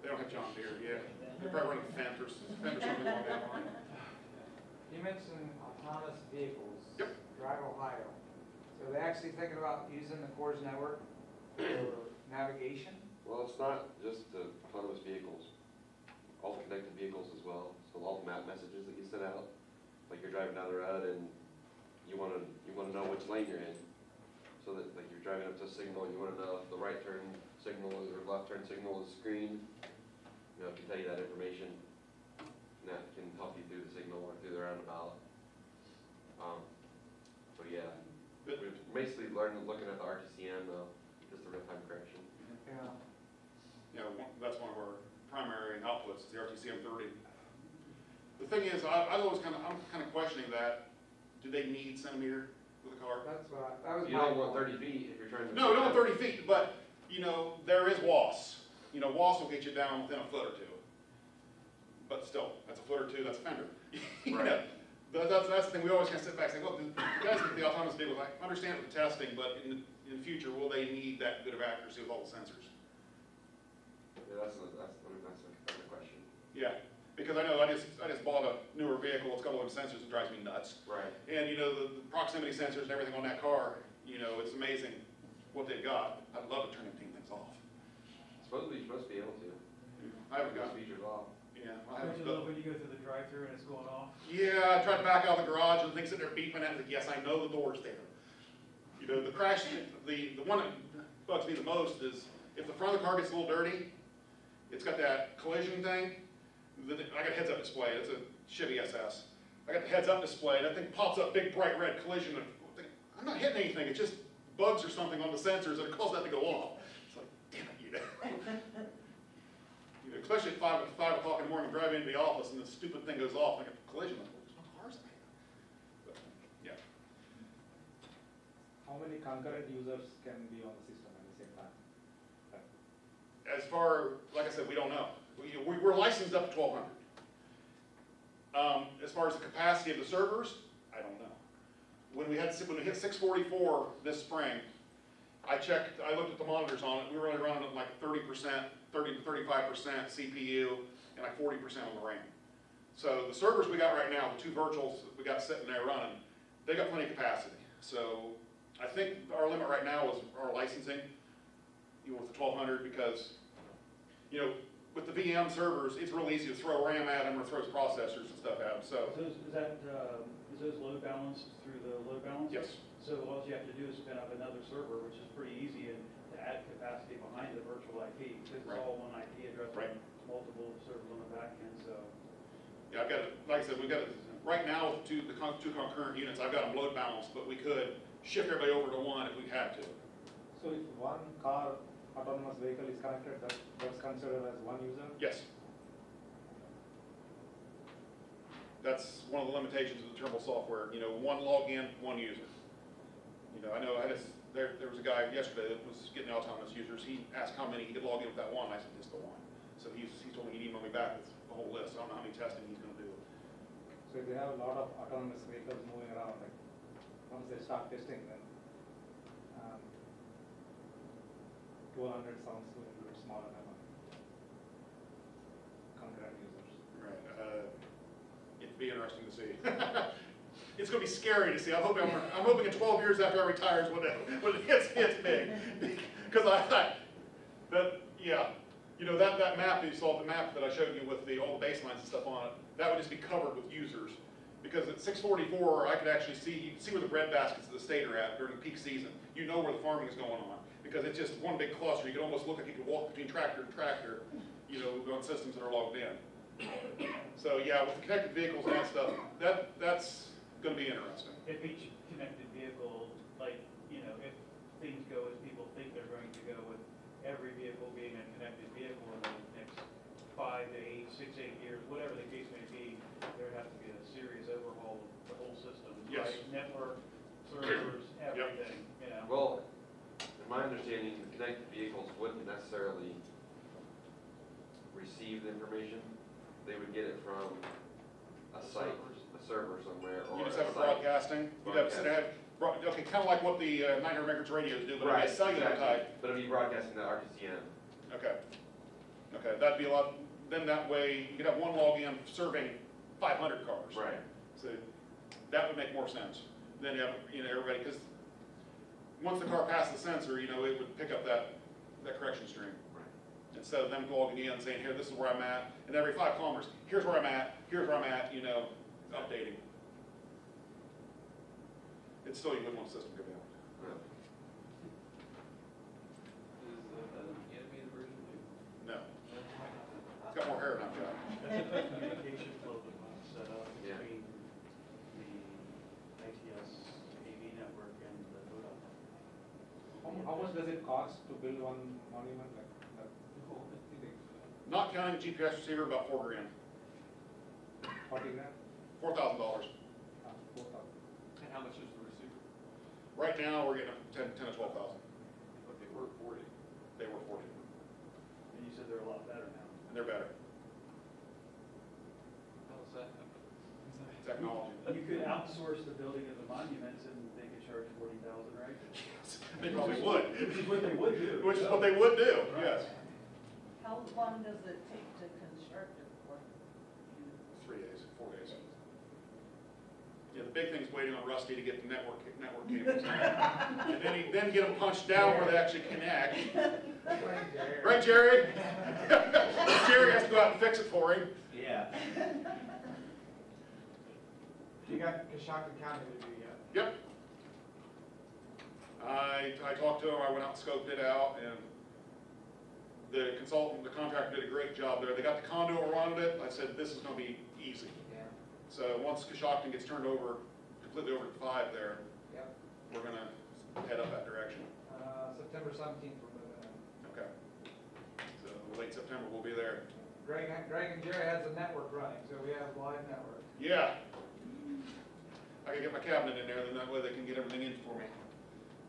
They don't have John Deere, yeah, they're probably running Fendt or, s- or something along that line. You mentioned autonomous vehicles. Yep. Drive Ohio. So they actually thinking about using the CORS network for navigation? Well, it's not just the autonomous vehicles, all the connected vehicles as well, so all the map messages that you send out, like you're driving down the road and you wanna, you wanna know which lane you're in. So that, like, you're driving up to a signal, and you wanna know if the right turn signal or left turn signal is green, you know, it can tell you that information. And that can help you through the signal or through the roundabout. Um, so yeah, we've basically learned, looking at the RTCM though, just the real-time correction. Yeah. You know, one- that's one of our primary outputs, is the RTCM thirty. The thing is, I, I always kind of, I'm kind of questioning that, do they need centimeter with a car? That's what, I- that was You my. don't want thirty feet if you're trying to. No, don't want thirty feet, but, you know, there is WAAS. You know, WAAS will get you down within a foot or two. But still, that's a foot or two, that's a fender. You know, Right. That's, that's the thing, we always kind of sit back and say, look, the the guys with the autonomous vehicles, I understand with the testing, but in, the- in the future, will they need that good of accuracy with all the sensors? Yeah, that's, a- that's, I mean, that's a, that's a question. Yeah, because I know, I just, I just bought a newer vehicle, it's got all them sensors, it drives me nuts. Right. And, you know, the the proximity sensors and everything on that car, you know, it's amazing what they've got. I'd love to turn them things off. Supposedly you're supposed to be able to. I haven't got, Those features off. yeah, I Don't haven't. you love when you go through the drive-through and it's going off? Yeah, I tried to back out of the garage and things sitting there beeping at me, like, yes, I know the door's there. You know, the crash, the, the one that bugs me the most is if the front of the car gets a little dirty, it's got that collision thing, then I got a heads-up display, it's a Chevy SS. I got the heads-up display, that thing pops up big bright red collision, I'm not hitting anything, it's just bugs or something on the sensors that cause that to go off. It's like, damn it, you know? You know, especially at five, five o'clock in the morning, drive into the office and the stupid thing goes off, like a collision, like, there's no cars. But, Yeah, How many concurrent users can be on the system at the same time? as far, like I said, we don't know. We, we- we're licensed up to twelve hundred. Um, as far as the capacity of the servers, I don't know. When we had, when we hit six forty-four this spring, I checked, I looked at the monitors on it, we were only running at like thirty percent, thirty to thirty-five percent CPU, and like forty percent on the RAM. So the servers we got right now, the two virtuals we got sitting there running, they got plenty of capacity. So I think our limit right now is our licensing, even with the twelve hundred, because, you know, with the VM servers, it's really easy to throw RAM at them or throw processors and stuff at them, so, Is those, is that, um, is those load balanced through the load balancer? yes. So all you have to do is spin up another server, which is pretty easy, and to add capacity behind the virtual IP, because it's Right. all one IP address, Right. multiple servers on the back end, so. Yeah, I've got, it. like I said, we've got, it right now, with two, the con- two concurrent units, I've got them load balanced, but we could shift everybody over to one if we had to. So if one car autonomous vehicle is connected, that, that's considered as one user? Yes. That's one of the limitations of the Trimble software, you know, one login, one user. You know, I know, I just, there, there was a guy yesterday that was getting autonomous users, he asked how many he could log in with that one, I said, just the one. So he's, he told me he'd email me back with the whole list, I don't know how many testing he's gonna do. So if they have a lot of autonomous vehicles moving around, like, once they start testing, then, Concurrent users. Right. Uh, it'd be interesting to see. it's going to be scary to see. I'm hoping, I'm, I'm hoping in 12 years after I retire is when it, when it hits, hits big. Because I, I, that, yeah, you know, that, that map that you saw, the map that I showed you with the, all the baselines and stuff on it, that would just be covered with users. Because at 644, I could actually see, you see where the bread baskets of the state are at during peak season. You know where the farming is going on because it's just one big cluster, you could almost look like you could walk between tractor and tractor, you know, on systems that are logged in. So, yeah, with the connected vehicles and that stuff, that, that's gonna be interesting. If each connected vehicle, like, you know, if things go as people think they're going to go with every vehicle being a connected vehicle in the next five to eight, six, eight years, whatever the case may be, there'd have to be a serious overhaul of the whole system. Yes. right? Network, servers, everything, you know? Well, in my understanding, the connected vehicles wouldn't necessarily receive the information. They would get it from a site, a server somewhere, or You a just have it site. broadcasting, you'd have, have, broad- okay, kinda like what the uh, nine hundred megahertz radios do, but Right, a cellular exactly. type. But it'd be broadcasting to RTCM. Okay. Okay, that'd be a lot, then that way, you could have one login serving five hundred cars. Right. So, that would make more sense than have, you know, everybody, because once the car passed the sensor, you know, it would pick up that, that correction stream. Right. Instead of them logging in and saying, here, this is where I'm at, and every five kilometers, here's where I'm at, here's where I'm at, you know, updating. It's still, you wouldn't want the system to go down. Yeah. No. It's got more hair than I've got. That's a communication flow that was set up Yeah. between the ITS AV network and the VODA. How, how much does it cost to build one monument like that? Not counting the GPS receiver, about four grand, Forty grand? four thousand dollars. Uh, four thousand. And how much is the receiver? Right now, we're getting ten, ten to twelve thousand. But they were forty. They were forty, And you said they're a lot better now. and they're better. How does that happen? Technology. You could outsource the building of the monuments and they could charge forty thousand, right? They probably would, Which is what they would do. which is what they would do, yes. How long does it take to construct it for? Three days, four days. Yeah, the big thing's waiting on Rusty to get the network, network cables. And then he, then get them punched down where they actually connect. Right, Jerry? Jerry has to go out and fix it for him. Yeah. You got Coshocton County to do yet? Yep. I, I talked to him, I went out and scoped it out, and the consultant, the contractor did a great job there. They got the conduit around it, I said, this is gonna be easy. Yeah. So once Coshocton gets turned over, completely over to five there, Yep. we're gonna head up that direction. Uh, September seventeenth, we're moving in. Okay. So late September, we'll be there. Greg, Greg and Jerry has the network running, so we have live network. Yeah. I can get my cabinet in there, then that way they can get everything in for me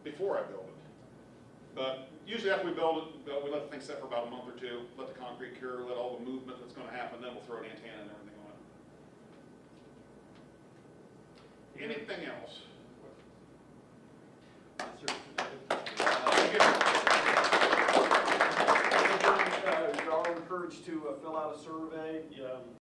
before I build it. But usually after we build it, uh, we let the thing set for about a month or two, let the concrete cure, let all the movement that's going to happen, then we'll throw an antenna and everything on it. Anything else? Uh, you're all encouraged to uh, fill out a survey. Um,